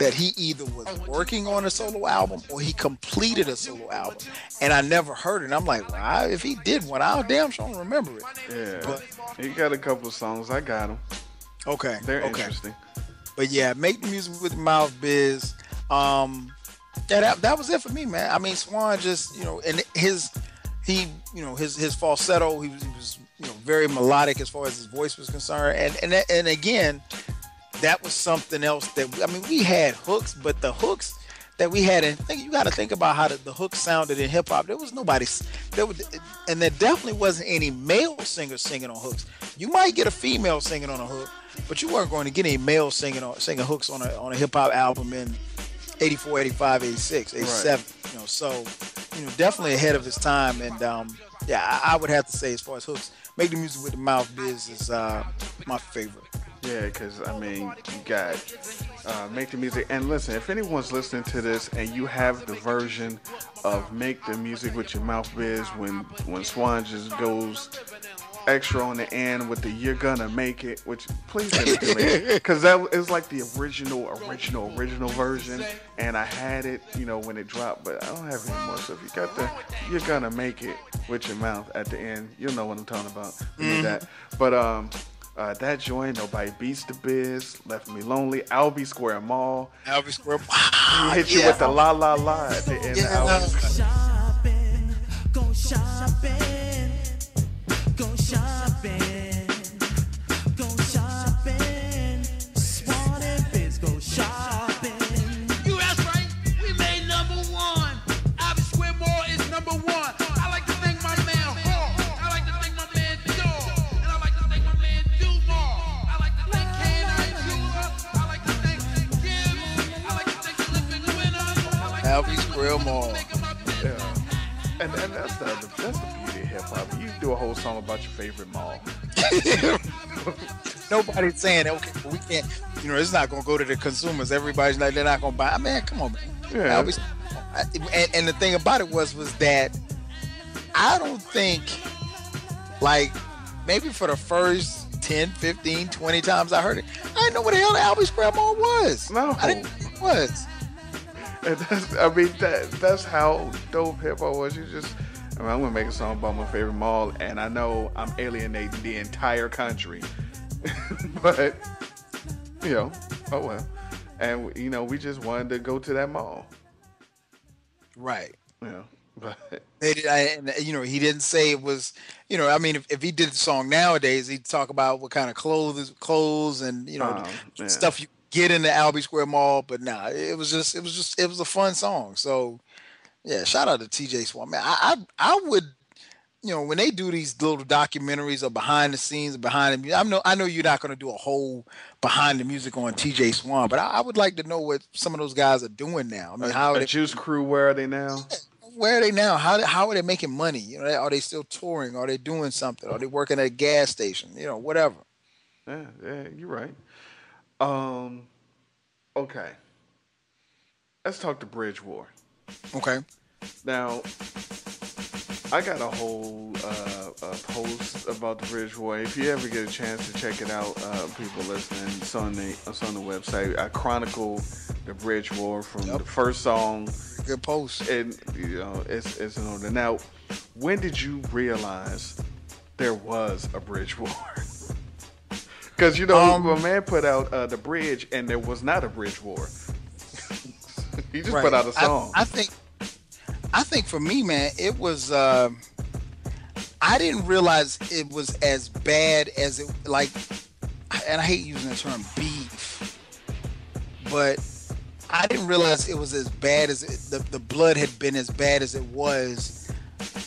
that he either was working on a solo album or he completed a solo album, and I never heard it. And I'm like, well, I, if he did one, I'll damn sure remember it. Yeah, But- he got a couple of songs. I got them. Okay, They're okay. interesting. But yeah, make the music with mouth biz. Um, yeah, that, that was it for me, man. I mean, Swan just you know, and his he you know his his falsetto, he was, he was you know very melodic as far as his voice was concerned, and and and again, that was something else that I mean we had hooks, but the hooks that we had, and think you got to think about how the, the hooks sounded in hip hop. There was nobody, there was, and there definitely wasn't any male singers singing on hooks. You might get a female singing on a hook, but you weren't going to get any male singing on singing hooks on a on a hip hop album in 84, 85, 86, 87. You know, so you know, definitely ahead of his time. And um, yeah, I, I would have to say, as far as hooks, make the music with the mouth biz is uh, my favorite. Yeah, because I mean, you got uh, make the music. And listen, if anyone's listening to this and you have the version of make the music with your mouth biz when when Swan just goes extra on the end with the you're gonna make it, which please send it to me because that is like the original, original, original version. And I had it, you know, when it dropped, but I don't have it anymore. So if you got the you're gonna make it with your mouth at the end, you'll know what I'm talking about. Mhm. that. But um. Uh, that joint, nobody beats the biz, left me lonely. Albee Square Mall. Albee Square He hit you yeah. with the la la la at the end. of Albee Square. Go shopping, go shopping, Albee Mall. Yeah. And, and that's the that's the beauty of hip hop. You do a whole song about your favorite mall. Nobody's saying okay, we can't. You know, it's not going to go to the consumers. Everybody's like, they're not going to buy. Man, come on, man. Yeah. I was- I- and, and the thing about it was, was that I don't think, like, maybe for the first 10, 15, 20 times I heard it, I didn't know what the hell the Albee Square Mall was. No. I didn't know what it was. And that's, I mean, that that's how dope hip hop was. You just, I mean, I'm gonna make a song about my favorite mall, and I know I'm alienating the entire country, but you know, oh well. And you know, we just wanted to go to that mall. Right. You know, but did, I, and, you know, he didn't say it was, you know, I mean, if, if he did the song nowadays, he'd talk about what kind of clothes, clothes, and you know, Oh, yeah. stuff you get in the Albee Square Mall. But nah, it was just, it was just, it was a fun song. So, yeah, shout out to TJ Swan, man. I, I, I would, you know, when they do these little documentaries or behind the scenes, behind the, I know, I know you're not going to do a whole behind the music on TJ Swan, but I, I would like to know what some of those guys are doing now. I mean, how a they, Juice Crew, where are they now? where are they now? How how are they making money? You know, are they still touring? Are they doing something? Are they working at a gas station? You know, whatever. Yeah, yeah, you're right. Um, okay. Let's talk the Bridge War. Okay. Now, I got a whole uh, uh post about the Bridge War. If you ever get a chance to check it out, uh, people listening, it's on the it's on the website. I chronicle the Bridge War from the first song. Good post. And you know, it's it's an order. Now, when did you realize there was a Bridge War? Because you know, Um, my man put out uh, the bridge, and there was not a bridge war. he just Right. put out a I- song. I, think I think for me, man, it was uh, I didn't realize it was as bad as it like, and I hate using the term beef, but I didn't realize it was as bad as it, the the blood had been as bad as it was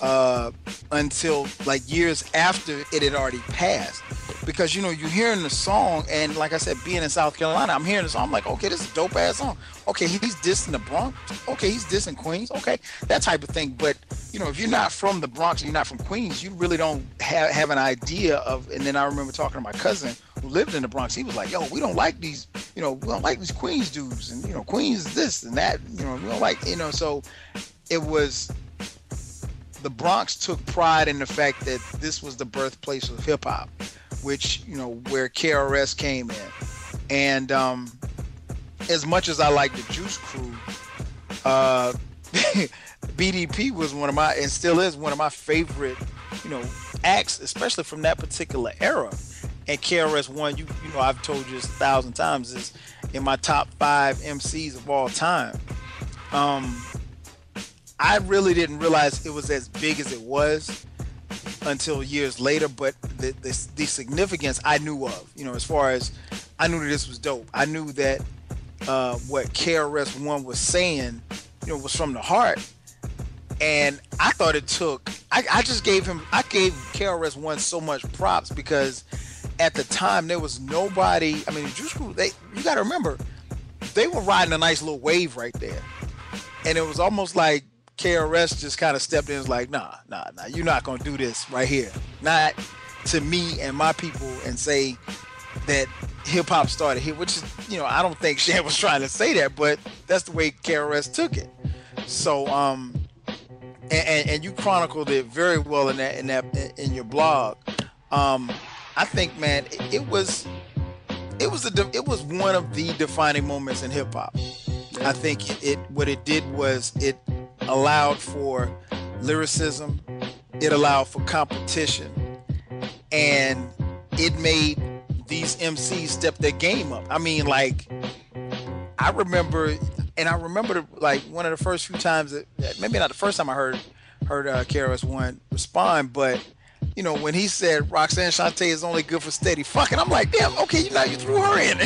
uh, until like years after it had already passed. Because you know you're hearing the song, and like I said, being in South Carolina, I'm hearing the song. I'm like, okay, this is a dope ass song. Okay, he's dissing the Bronx. Okay, he's dissing Queens. Okay, that type of thing. But you know, if you're not from the Bronx and you're not from Queens, you really don't have have an idea of. And then I remember talking to my cousin who lived in the Bronx. He was like, "Yo, we don't like these. You know, we don't like these Queens dudes, and you know, Queens is this and that. You know, we don't like. You know, so it was the Bronx took pride in the fact that this was the birthplace of hip hop, which you know where KRS came in, and um, as much as I like the Juice Crew, uh, BDP was one of my and still is one of my favorite, you know, acts, especially from that particular era. And KRS One, you you know, I've told you this a thousand times, is in my top five MCs of all time. Um, I really didn't realize it was as big as it was until years later, but the, the, the significance I knew of, you know, as far as I knew that this was dope. I knew that uh, what KRS One was saying, you know, was from the heart. And I thought it took, I, I just gave him, I gave KRS One so much props because at the time there was nobody, I mean, Juice Crew, they, you got to remember, they were riding a nice little wave right there. And it was almost like KRS just kind of stepped in and was like, nah, nah, nah, you're not gonna do this right here. Not to me and my people and say that hip hop started here, which is, you know, I don't think Shan was trying to say that, but that's the way KRS took it. So, um, and, and, and you chronicled it very well in that in that in your blog. Um, I think, man, it, it was it was a it was one of the defining moments in hip hop. I think it, it what it did was it allowed for lyricism, it allowed for competition, and it made these MCs step their game up. I mean, like, I remember, and I remember like one of the first few times that maybe not the first time I heard heard uh, KRS One respond, but you know, when he said Roxanne Shante is only good for steady fucking, I'm like, damn, okay, you know, you threw her in.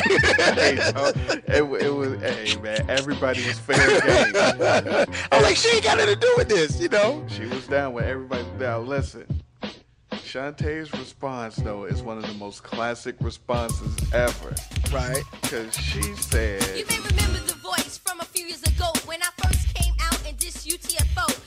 hey, no, it, it was, hey man, everybody was fair game. I'm like, she ain't got nothing to do with this, you know. She was down with everybody. Now listen, Shante's response though is one of the most classic responses ever. Right. Because she said. You may remember the voice from a few years ago when I first came out and dissed UTFO.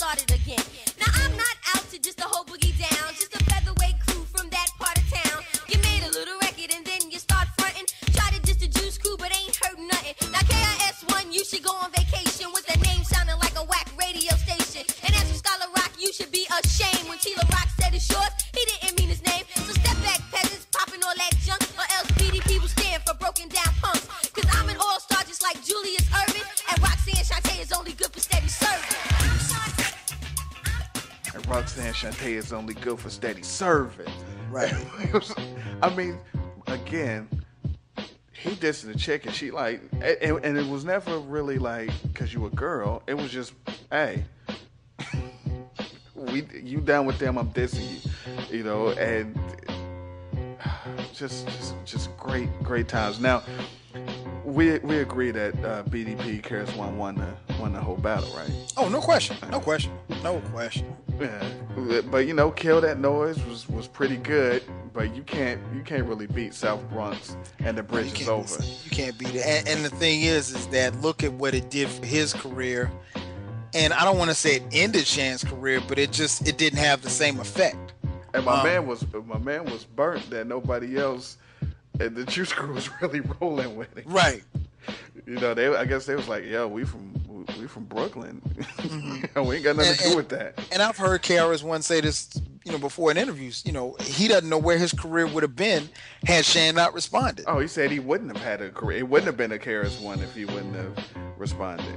Started again. Now I'm not out to just a whole boogie down, just a featherweight crew from that part of town. You made a little record and then you start fronting. Try to just the juice crew, but ain't heard nothing. Now KRS One, you should go on vacation with a name sounding like a whack radio station. And as for Scott La Rock, you should be ashamed. When T La Rock said it's yours, he didn't mean his name. So step back, peasants, popping all that junk, or else BDP will stand for broken down punks. Cause I'm an all-star just like Julius Erving, and Roxanne Shante is only good for steady Roxanne Shante is only good for steady serving. Right. I mean, again, he dissing the chick and she like, and, and it was never really like, cause you a girl. It was just, hey, we you down with them, I'm dissing you, you know, and just just just great great times. Now, we we agree that uh, BDP KRS One won the won the whole battle, right? Oh, no question, no question, no question. Yeah, but you know, Kill That Noise was was pretty good, but you can't you can't really beat South Bronx and the bridge is over. You can't beat it. And, and the thing is, is that look at what it did for his career. And I don't want to say it ended Shan's career, but it just it didn't have the same effect. And my Um, man was my man was burnt that nobody else and the Juice Crew was really rolling with it. Right. You know, they I guess they was like, yo, we from we from Brooklyn. Mm-hmm. we ain't got nothing to do with that. And I've heard KRS One say this, you know, before in interviews. You know, he doesn't know where his career would have been had Shan not responded. Oh, he said he wouldn't have had a career. It wouldn't have been a KRS One if he wouldn't have responded.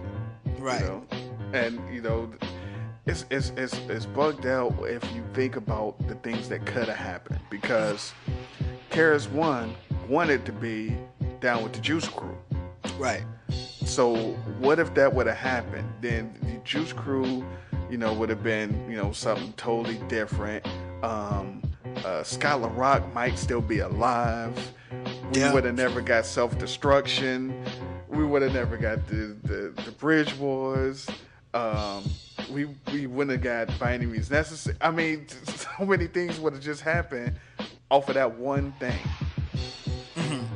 Right. You know? And you know, it's it's it's it's bugged out if you think about the things that could have happened because KRS One wanted to be down with the Juice Crew. Right. So what if that would have happened? Then the Juice Crew, you know, would have been, you know, something totally different. Um, uh, Scott La Rock might still be alive. We Yeah. would have never got self destruction. We would have never got the, the, the Bridge Wars. Um, we we wouldn't have got by any means necessary. I mean, so many things would have just happened off of that one thing.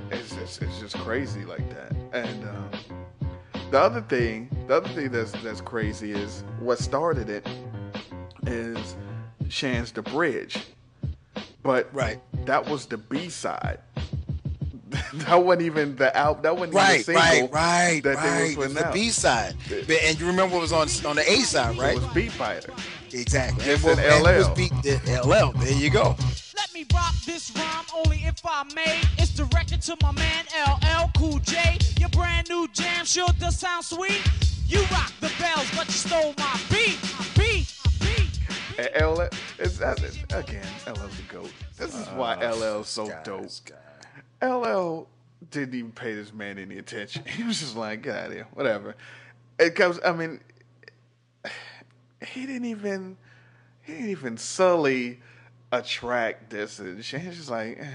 It's just it's just crazy like that. And um, the other thing, the other thing that's that's crazy is what started it is Shan's the bridge. But right, that was the B side. that wasn't even the album. That wasn't Right, even the single right, right, that they right. were putting the. B side, and you remember what was on on the A side, right? It was Beat Biter. Exactly. It's And an what- it was LL. beat- the LL. There you go. Let me rock this rhyme only if I may. It's directed to my man LL Cool J. Your brand new jam sure does sound sweet. You rock the bells, but you stole my beat. Beat. And LL, it's, uh, again, LL's the goat. This is why Oh, LL's so dope. LL didn't even pay this man any attention. He was just like, get out of here, whatever. It comes. I mean, he didn't even he didn't even sully a track this and Shan's just like, eh,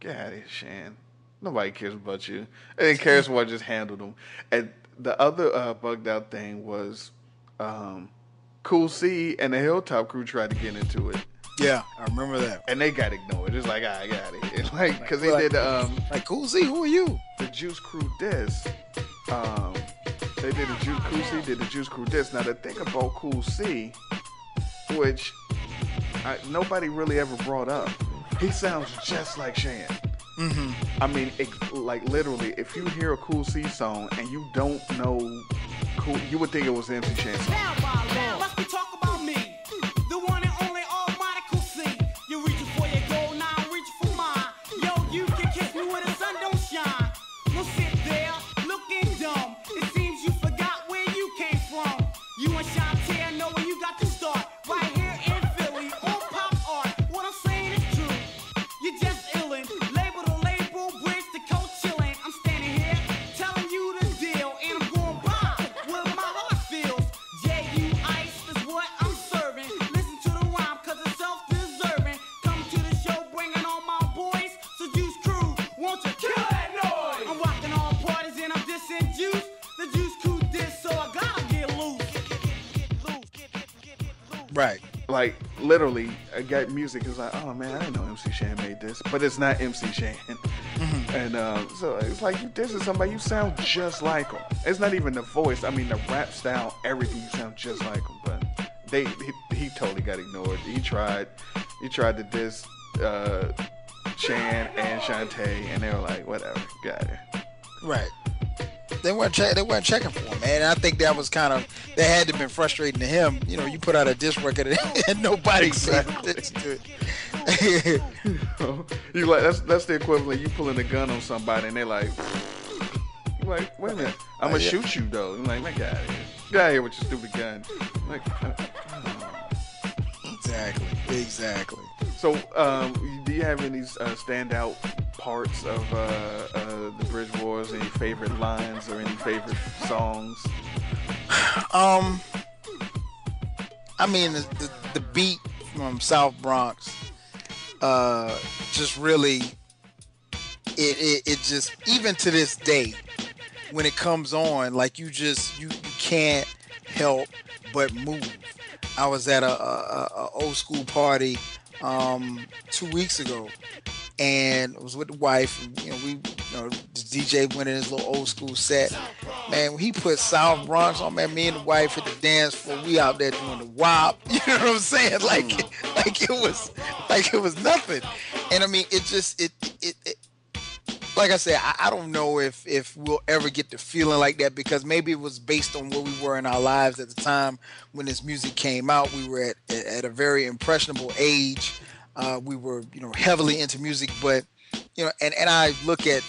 get out of here, Shan. Nobody cares about you. They didn't care what just handled them. And the other uh, bugged out thing was um, Cool C and the Hilltop crew tried to get into it. Yeah, I remember that. And they got ignored. It's like, I got it. Like, because they Like- did um, like Cool C. Who are you? The Juice Crew diss. Um, they did the Juice Cool C did the Juice Crew diss. Now the thing about Cool C, which I, nobody really ever brought up, he sounds just like Shan. Mm-hmm. I mean, it, like literally, if you hear a Cool C song and you don't know Cool, you would think it was MC Shan got music. It's like, oh man, I didn't know MC Shan made this, but it's not MC Shan. And um, so it's like you this is somebody you sound just like him. It's not even the voice. I mean the rap style, everything. You sound just like him. But they he, he totally got ignored. He tried he tried to diss uh, Shan and Shante, and they were like, whatever, got it. Right. They weren't check, they weren't checking for him, man. And I think that was kind of that had to have been frustrating to him. You know, you put out a disc record and, and nobody Exactly. to it. you like that's that's the equivalent. You pulling a gun on somebody, and they're like, like, wait a minute, I'm gonna Yeah. shoot you though. I'm like, man, get out of here, get out of here with your stupid gun. Like, uh, Exactly. Exactly. so, um, do you have any uh, standout parts of uh, uh, the Bridge Wars? Any favorite lines or any favorite songs? Um, I mean the, the, the beat from South Bronx, uh, just really, it, it it just even to this day, when it comes on, like you just you, you can't help but move. I was at a, a, a old school party um, two weeks ago, and I was with the wife. And, you know, we, you know, the DJ went in his little old school set. Man, when he put South Bronx on, man, me and the wife at the dance floor, we out there doing the wop. You know what I'm saying? Mm. Like, like it was, like it was nothing. And I mean, it just, it, it, it like I said, I, I don't know if if we'll ever get the feeling like that because maybe it was based on where we were in our lives at the time when this music came out. We were at at a very impressionable age. Uh, we were, you know, heavily into music, but you know, and and I look at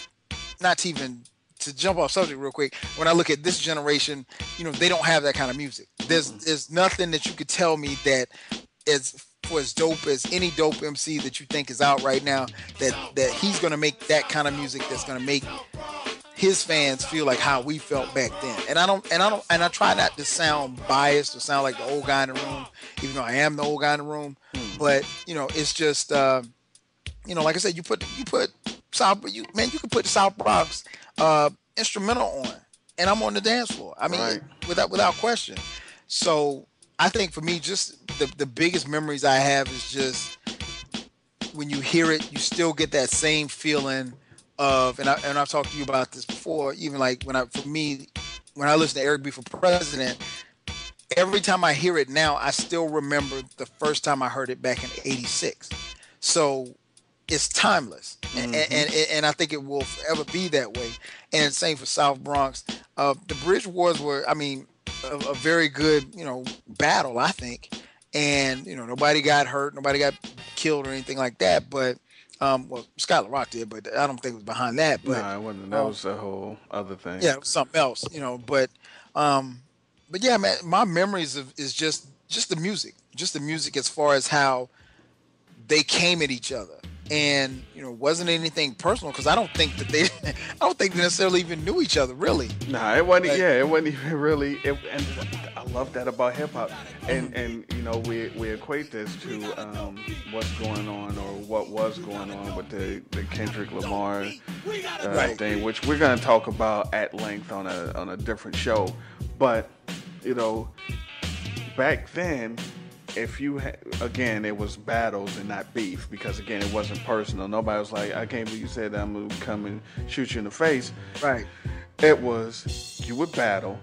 not to even to jump off subject real quick. When I look at this generation, you know, they don't have that kind of music. There's there's nothing that you could tell me that is for as dope as any dope MC that you think is out right now that that he's gonna make that kind of music that's gonna make his fans feel like how we felt back then. And I don't and I don't and I try not to sound biased or sound like the old guy in the room, even though I am the old guy in the room. But you know, it's just uh, you know, like I said, you put you put South you man, you can put the South Bronx uh instrumental on and I'm on the dance floor. I mean without without question. So I think for me, just the, the biggest memories I have is just when you hear it, you still get that same feeling of, and, I, and I've talked to you about this before, even like when I, for me, when I listen to Eric B for President, every time I hear it now, I still remember the first time I heard it back in 86. So it's timeless. And, and, and, and I think it will forever be that way. And same for South Bronx. Uh, the Bridge Wars were, I mean, a, a very good, you know, battle, I think. And, you know, nobody got hurt, nobody got killed or anything like that. But, um, well, Scott La Rock did, but I don't think it was behind that. But no, it wasn't. That um, was a whole other thing. yeah, it was something else, you know. But, um, but yeah, man, my memories of is just just the music, just the music as far as how they came at each other, and you know, wasn't anything personal because I don't think that they, I don't think they necessarily even knew each other really. Nah, it wasn't. Like- yeah, it wasn't even really. It, and I love that about hip hop. And and you know we we equate this to um, what's going on or what was going on with the, the Kendrick Lamar uh, Right. thing, which we're gonna talk about at length on a on a different show. But you know, back then. If you ha- again, it was battles and not beef because again, it wasn't personal. Nobody was like, "I can't believe you said that I'm gonna come and shoot you in the face." Right. It was you would battle.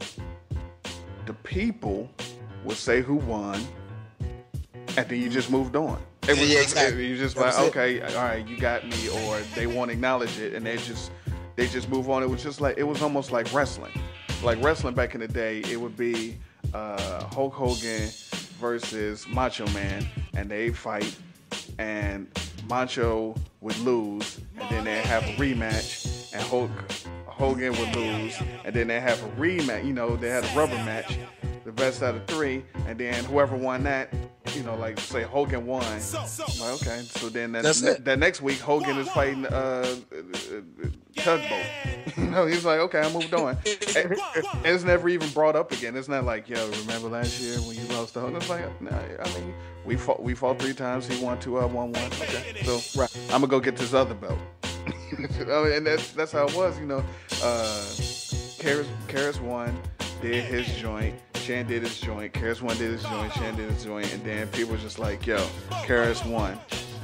The people would say who won, and then you just moved on. It was Yeah, just- exactly. You just That like, was it. okay, all right, you got me, or they won't acknowledge it, and they just they just move on. It was just like it was almost like wrestling. Like wrestling back in the day, it would be uh, Hulk Hogan versus Macho Man, and they fight, and Macho would lose, and then they have a rematch, and Hulk Hogan would lose, and then they have a rematch. You know, they had a rubber match, the best out of three, and then whoever won that, you know, like say Hogan won. Like, okay, so then that, That's it. that next week Hogan is fighting uh, uh, tugboat. you know, he's like, okay, I moved on. And it's never even brought up again. It's not like, yo, remember last year when you lost to Hogan? It's like, nah, I mean, we fought, we fought three times. He won two, I won one. Okay, so right, I'm gonna go get this other belt. I mean, and that's that's how it was, you know. Uh, KRS, KRS won, did his joint. Shan did his joint. KRS One did his joint. Shan did his joint, and then people just like, "Yo, KRS One.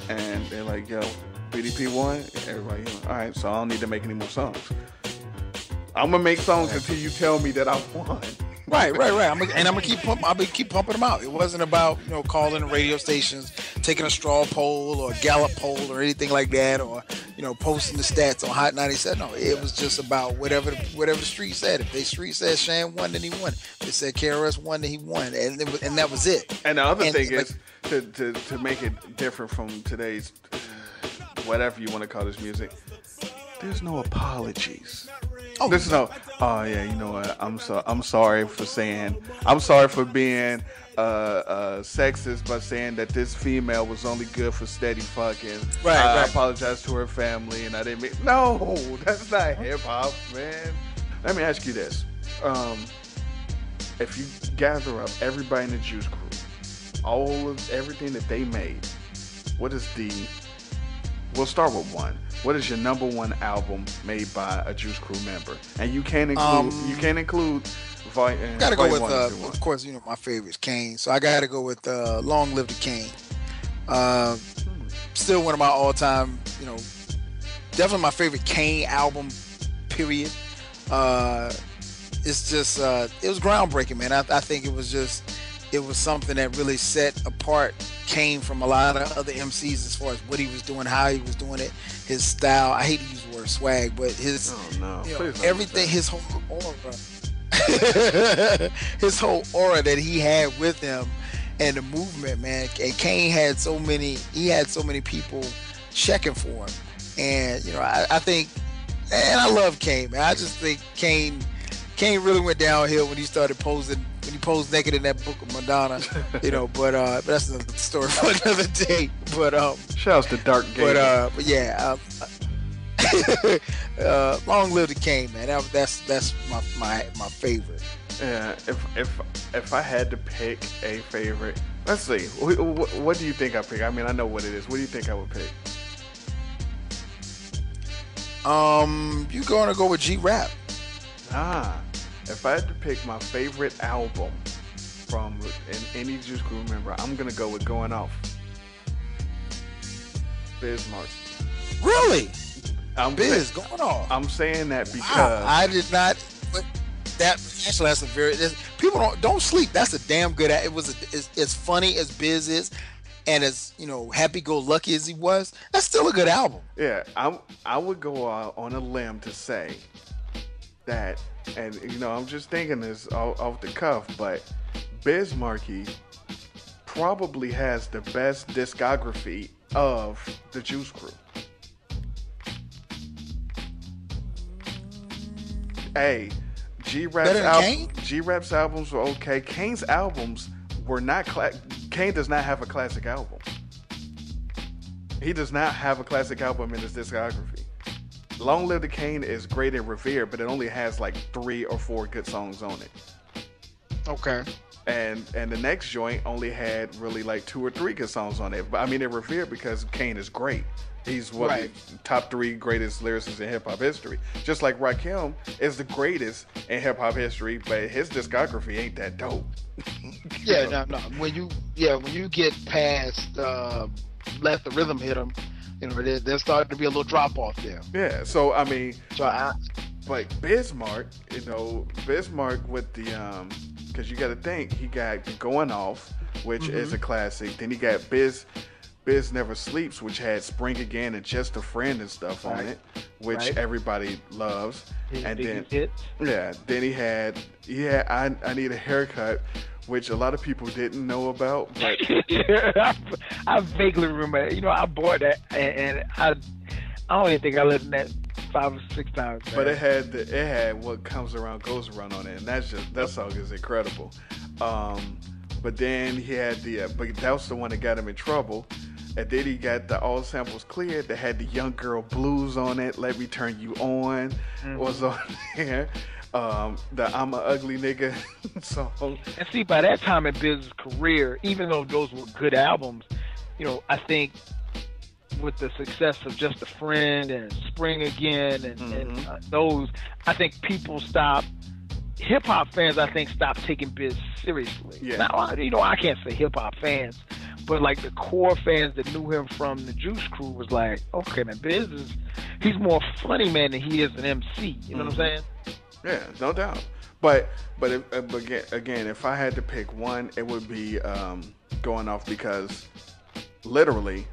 and they're like, "Yo, BDP One. Everybody, all right, so I don't need to make any more songs. I'm gonna make songs until you tell me that I won. Right, right, right. I'm gonna, and I'm gonna keep pump, I'm gonna keep pumping them out. It wasn't about you know calling the radio stations, taking a straw poll or a Gallup poll or anything like that, or you know posting the stats on Hot 97. No, it was just about whatever the, whatever the street said. If they street said Shan won, then he won. If they said KRS won, then he won, and was, and that was it. And the other And, thing like- is to, to to make it different from today's whatever you want to call this music. There's no apologies. Oh, there's no. Oh yeah, you know what? I'm so I'm sorry for saying. I'm sorry for being uh, uh, sexist by saying that this female was only good for steady fucking. Right, I, I apologize to her family, and I didn't mean. No, that's not hip hop, man. Let me ask you this: um, If you gather up everybody in the Juice Crew, all of everything that they made, what is the We'll start with one. What is your number one album made by a Juice Crew member? And you can't include Um, you can't include uh, Gotta go with, uh, if you want. of course, you know my favorite is Kane. So I gotta go with uh, Long Live the Kane. Uh, still one of my all-time, you know, definitely my favorite Kane album. Period. Uh, it's just uh, it was groundbreaking, man. I, I think it was just it was something that really set apart Kane from a lot of other MCs as far as what he was doing, how he was doing it, his style. I hate to use the word swag, but his you know, everything, his whole aura, his whole aura that he had with him, and the movement, man. And Kane had so many, he had so many people checking for him, and you know, I, I think, and I love Kane, man. I just think Kane, Kane really went downhill when he started posing. When he posed naked in that book of Madonna, you know, but uh, but that's another story for another day. But um, Shouts to Dark Gate. but uh, but yeah, um, uh, long live the Kane, man. That, that's that's my my my favorite. Yeah, if if if I had to pick a favorite, let's see. What, what, what do you think I pick? I mean, I know what it is. What do you think I would pick? Um, you gonna go with G Rap? Ah, if I had to pick my favorite album from an, any Juice Crew member, I'm gonna go with Going Off. Biz Markie. Really? I'm Biz say- going off. I'm saying that because Wow, I did not. But that actually, that's a very people don't don't sleep. That's a damn good. It was a, as funny as Biz is, and as you know, happy go lucky as he was. That's still a good album. Yeah, I I would go uh, on a limb to say that, and you know, I'm just thinking this off, off the cuff, but Biz Markie probably has the best discography of the Juice Crew. Hey, G Rap's al- G Rap's albums were okay. Kane's albums were not. Cla- Kane does not have a classic album. He does not have a classic album in his discography. Long Live the Kane is great and revered, but it only has like three or four good songs on it. Okay. And and the next joint only had really like two or three good songs on it. But I mean, they're revered because Kane is great. He's one Right. of the top three greatest lyricists in hip hop history. Just like Rakim is the greatest in hip hop history, but his discography ain't that dope. Yeah, no, no. When you yeah, when you get past uh, let the rhythm hit them, you know, there, there's starting to be a little drop off there. Yeah, so I mean, so I, but Biz Markie, you know, Biz Markie with the um, because you got to think he got Going Off, which is Mhm. a classic. Then he got Biz, Biz Never Sleeps, which had Spring Again and Just a Friend and stuff on it, which Right. everybody loves. His and then biggest hits. yeah, then he had yeah, I I need a haircut, which a lot of people didn't know about, but I, I vaguely remember. You know, I bought that, and, and I, I don't even think I listened to that five or six times. But it had the, it had what comes around goes around on it, and that's just that song is incredible. Um, but then he had the uh, but that was the one that got him in trouble. And then he got the all samples cleared that had the young girl blues on it. Let me turn you on was on there. Um, the I'm a ugly nigga song. And see, by that time in Biz's career, even though those were good albums, you know, I think with the success of Just a Friend and Spring Again and, and uh, those, I think people stopped. Hip hop fans, I think, stopped taking Biz seriously. Yeah. Now, you know, I can't say hip hop fans, but like the core fans that knew him from the Juice Crew was like, okay, man, Biz is he's more funny man than he is an MC. You know what I'm saying? Yeah, no doubt. But but, if, uh, but again, if I had to pick one, it would be um, going off because literally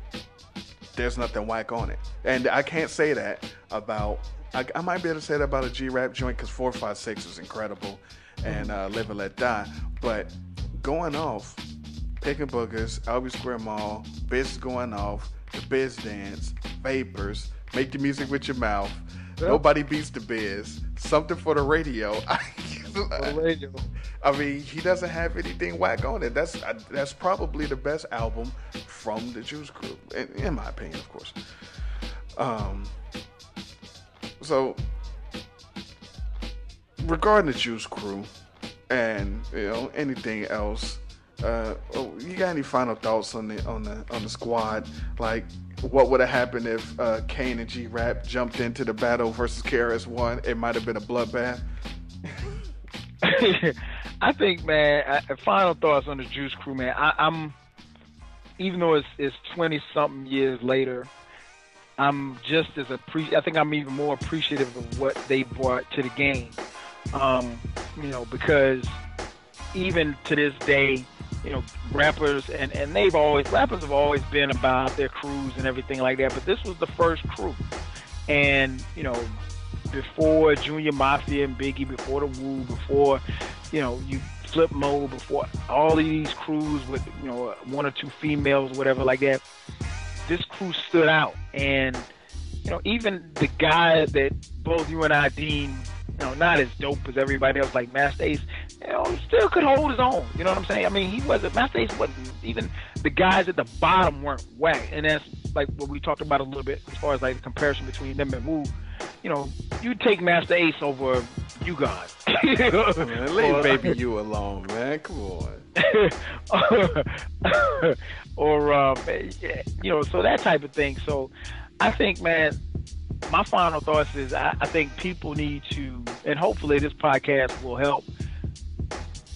there's nothing whack on it, and I can't say that about. I, I might be able to say that about a G rap joint because four five six was incredible, and uh, Live and Let Die. But going off, picking boogers, Albee Square Mall, Biz going off, the Biz dance, Vapors, make the music with your mouth. Nobody beats the Biz. Something for the radio. radio. I mean, he doesn't have anything whack on it. That's uh, that's probably the best album from the Juice Crew, in, in my opinion, of course. Um. So, regarding the Juice Crew, and you know anything else, uh, oh, you got any final thoughts on the on the on the squad? Like, what would have happened if uh, Kane and G Rap jumped into the battle versus KRS One? It might have been a bloodbath. I think, man. I, final thoughts on the Juice Crew, man. I, I'm, even though it's it's twenty something years later, I'm just as appre- I think I'm even more appreciative of what they brought to the game. Um, you know, because even to this day, you know, rappers and and they've always rappers have always been about their crews and everything like that. But this was the first crew, and you know, before Junior Mafia and Biggie, before the Wu, before you know you Flip Mode, before all of these crews with you know one or two females, whatever like that. This crew stood out, and you know even the guy that both you and I deem you know not as dope as everybody else, like Masta Ace, you know still could hold his own. You know what I'm saying? I mean he wasn't Masta Ace wasn't even the guys at the bottom weren't whack, and that's like what we talked about a little bit as far as like the comparison between them and Wu. You know, you take Masta Ace over you guys. Man, leave baby you alone, man. Come on. or um, you know, so that type of thing. So I think, man, my final thoughts is I, I think people need to, and hopefully this podcast will help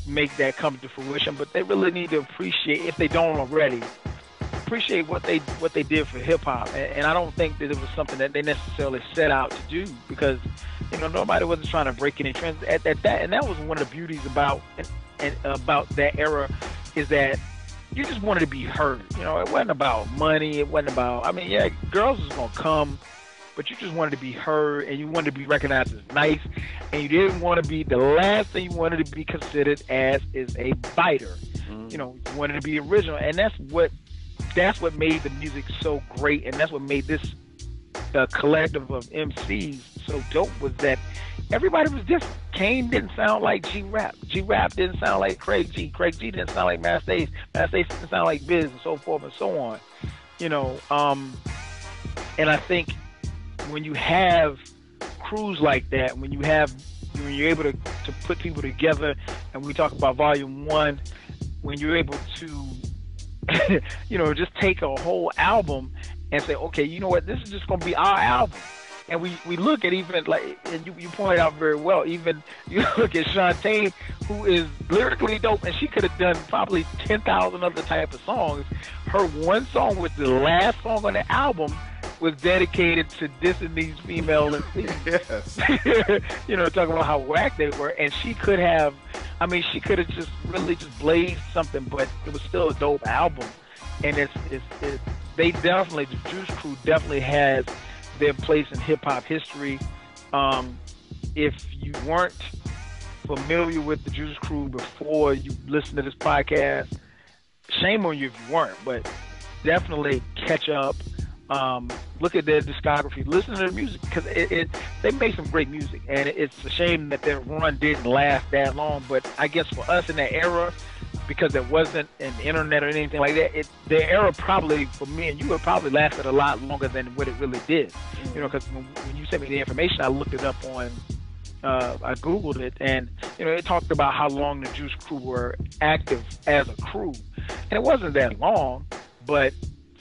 make that come to fruition. But they really need to appreciate, if they don't already, appreciate what they what they did for hip hop. And, and I don't think that it was something that they necessarily set out to do because you know nobody wasn't trying to break any trends at, at that. And that was one of the beauties about and, and about that era is that you just wanted to be heard. You know, it wasn't about money. It wasn't about. I mean, yeah, girls was gonna come, but you just wanted to be heard and you wanted to be recognized as nice, and you didn't want to be the last thing you wanted to be considered as is a biter. You know, you wanted to be original, and that's what that's what made the music so great, and that's what made this uh, collective of MCs so dope was that everybody was different. Kane didn't sound like G Rap. G Rap didn't sound like Craig G. Craig G didn't sound like Masta Ace. Masta Ace didn't sound like Biz, and so forth and so on. You know, um, and I think when you have crews like that, when you have when you're able to, to put people together, and we talk about Volume One, when you're able to you know, just take a whole album and say, okay, you know what, this is just going to be our album. And we, we look at even like, and you, you pointed out very well, even you look at Shante, who is lyrically dope, and she could have done probably 10,000 other type of songs. Her one song was the last song on the album was dedicated to dissing these female MCs. Yes. you know, talking about how whack they were, and she could have. I mean, she could have just really just blazed something, but it was still a dope album. And it's it's, it's they definitely the Juice Crew definitely has their place in hip hop history. Um, if you weren't familiar with the Juice Crew before you listen to this podcast, shame on you if you weren't, but definitely catch up. Um, look at their discography, listen to their music because it, it they make some great music, and it, it's a shame that their run didn't last that long. But I guess for us in that era, because there wasn't an internet or anything like that, it their era probably for me and you it probably lasted a lot longer than what it really did. You know, because when, when you sent me the information, I looked it up on uh, I googled it, and you know, it talked about how long the Juice Crew were active as a crew, and it wasn't that long, but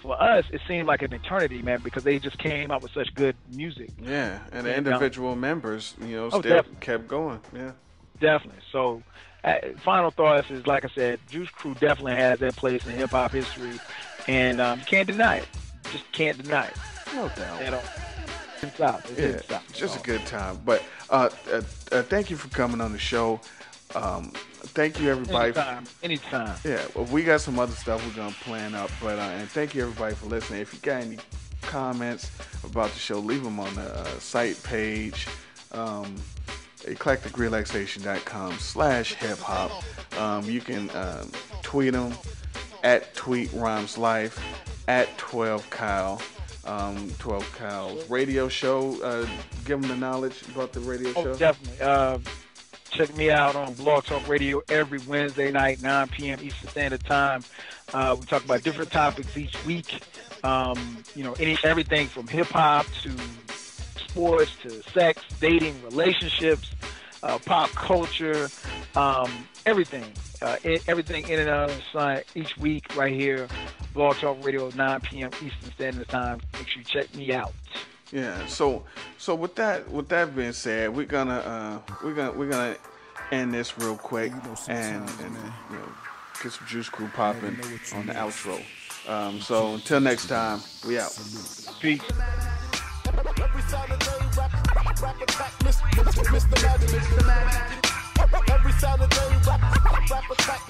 for us, it seemed like an eternity, man, because they just came out with such good music. Yeah, and the um, individual members, you know, Oh, still definitely. kept going. Yeah. Definitely. So, uh, final thoughts is like I said, Juice Crew definitely has that place in hip hop history, and um, can't deny it. Just can't deny it. No doubt. At all. It's. Yeah, it's just a good time. But uh, uh, uh, thank you for coming on the show. Um, thank you everybody. Anytime. Anytime. Yeah, well, we got some other stuff we're gonna plan up, but uh, and thank you everybody for listening. If you got any comments about the show, leave them on the uh, site page, um, eclecticrelaxation.com slash hip hop. Um, you can um, tweet them at tweet rhymes life at 12 Kyle. Um, 12 Kyle's radio show. Uh, give them the knowledge about the radio Oh, show. definitely. Uh, check me out on Blog Talk Radio every Wednesday night, 9 p.m. Eastern Standard Time. Uh, we talk about different topics each week. Um, you know, any everything from hip hop to sports to sex, dating, relationships, uh, pop culture, um, everything, uh, everything in and out of the sun each week right here. Blog Talk Radio, 9 p.m. Eastern Standard Time. Make sure you check me out. Yeah. So so with that with that being said, we're gonna uh, we're gonna we're gonna end this real quick and, and you know get some juice crew popping on the outro. Um, so until next time, we out. Peace. Every Saturday, rap, rap attack, Mr. Mr. Magic. Mr. Every Saturday, rap, rap attack, Mr.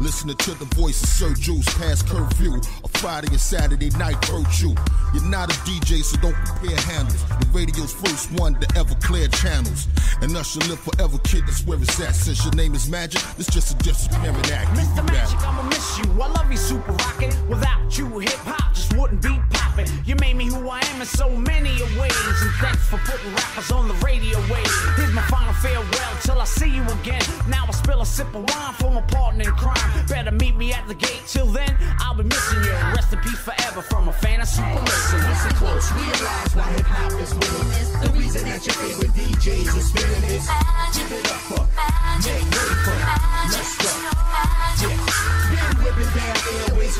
Listening to the voice of Sir Juice past curfew. A Friday and Saturday night virtue. You're not a DJ, so don't compare handles. The radio's first one to ever clear channels. And Usher live forever, kid, that's where it's at. Since your name is Magic, it's just a disappearing act. Mr. Magic, I'ma miss you. I love you, super rockin'. Without you, hip hop just wouldn't be poppin'. You made me who I am in so many ways. And thanks for putting rappers on the radio waves. Here's my final farewell till I see you again. Now I spill a sip of wine for my partner in crime. Better meet me at the gate. Till then, I'll be missing you. Rest in peace forever from a fan of super listener. Listen close, realize why hip hop is winning. The reason that your favorite DJs are spinning is give it up for, make way for, let's go. Been whipping down airways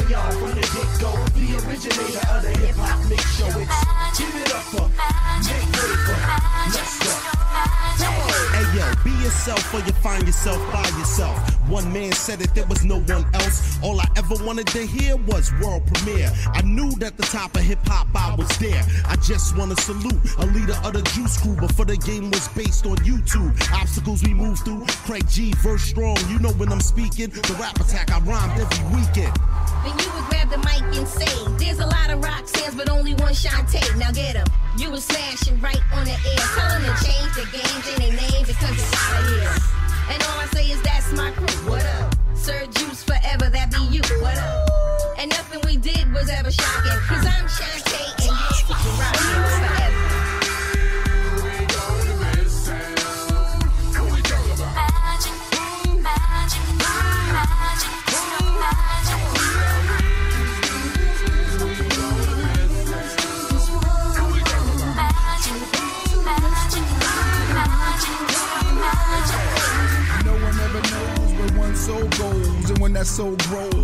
get go. The originator of the hip hop mix show. It's give it up for, make way for, let's go. Hey yo, be yourself or you find yourself by yourself. One man said it, there was no one else. All I ever wanted to hear was world premiere. I knew that the top of hip hop I was there. I just wanna salute a leader of the Juice Crew before the game was based on YouTube. Obstacles we moved through, Craig G, verse strong. You know when I'm speaking, the rap attack I rhymed every weekend. Then you would grab the mic and say, There's a lot of Roxannes, but only one Shante. Now get 'em. You was smashing right on the air. Tell 'em to change the games and their name because it's out of here. And all I say is that's my crew. What up? Sir Juice forever, that be you. What up? And nothing we did was ever shocking. Cause I'm Shante when that soul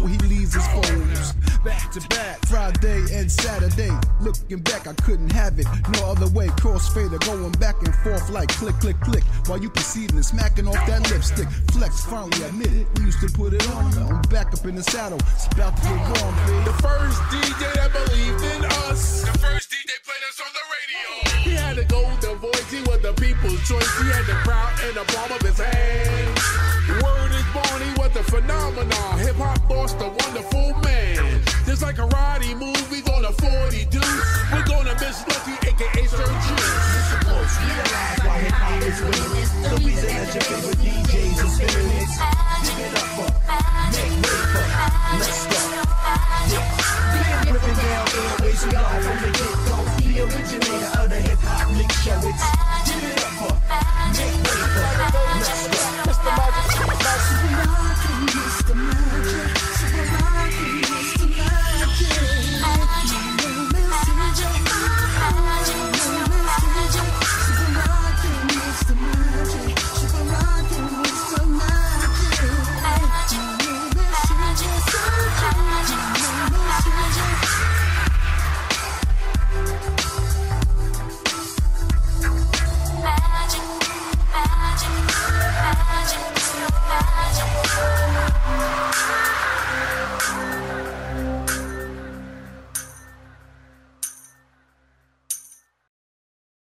he leaves his foes. Back to back, Friday and Saturday. Looking back, I couldn't have it no other way. Crossfader going back and forth like click, click, click. While you proceeding and smacking off that lipstick. Flex finally admit it. We used to put it on. I'm back up in the saddle. It's about to get warm, baby. The first DJ that believed in us. The first DJ played us on the radio. He had a golden voice, he was the people's choice. He had the crowd in the palm of his hand. Word is born, he was a phenomenon. Hip hop lost a wonderful man. Just like karate movies on a 42. We're gonna miss Lucky, aka Sir Juice. Realize why hip hop is winning. The reason that your favorite up for, make way for, let's go. Yeah. Ripping down airways, we are from the get-go, the originator of the hip-hop mix show. It's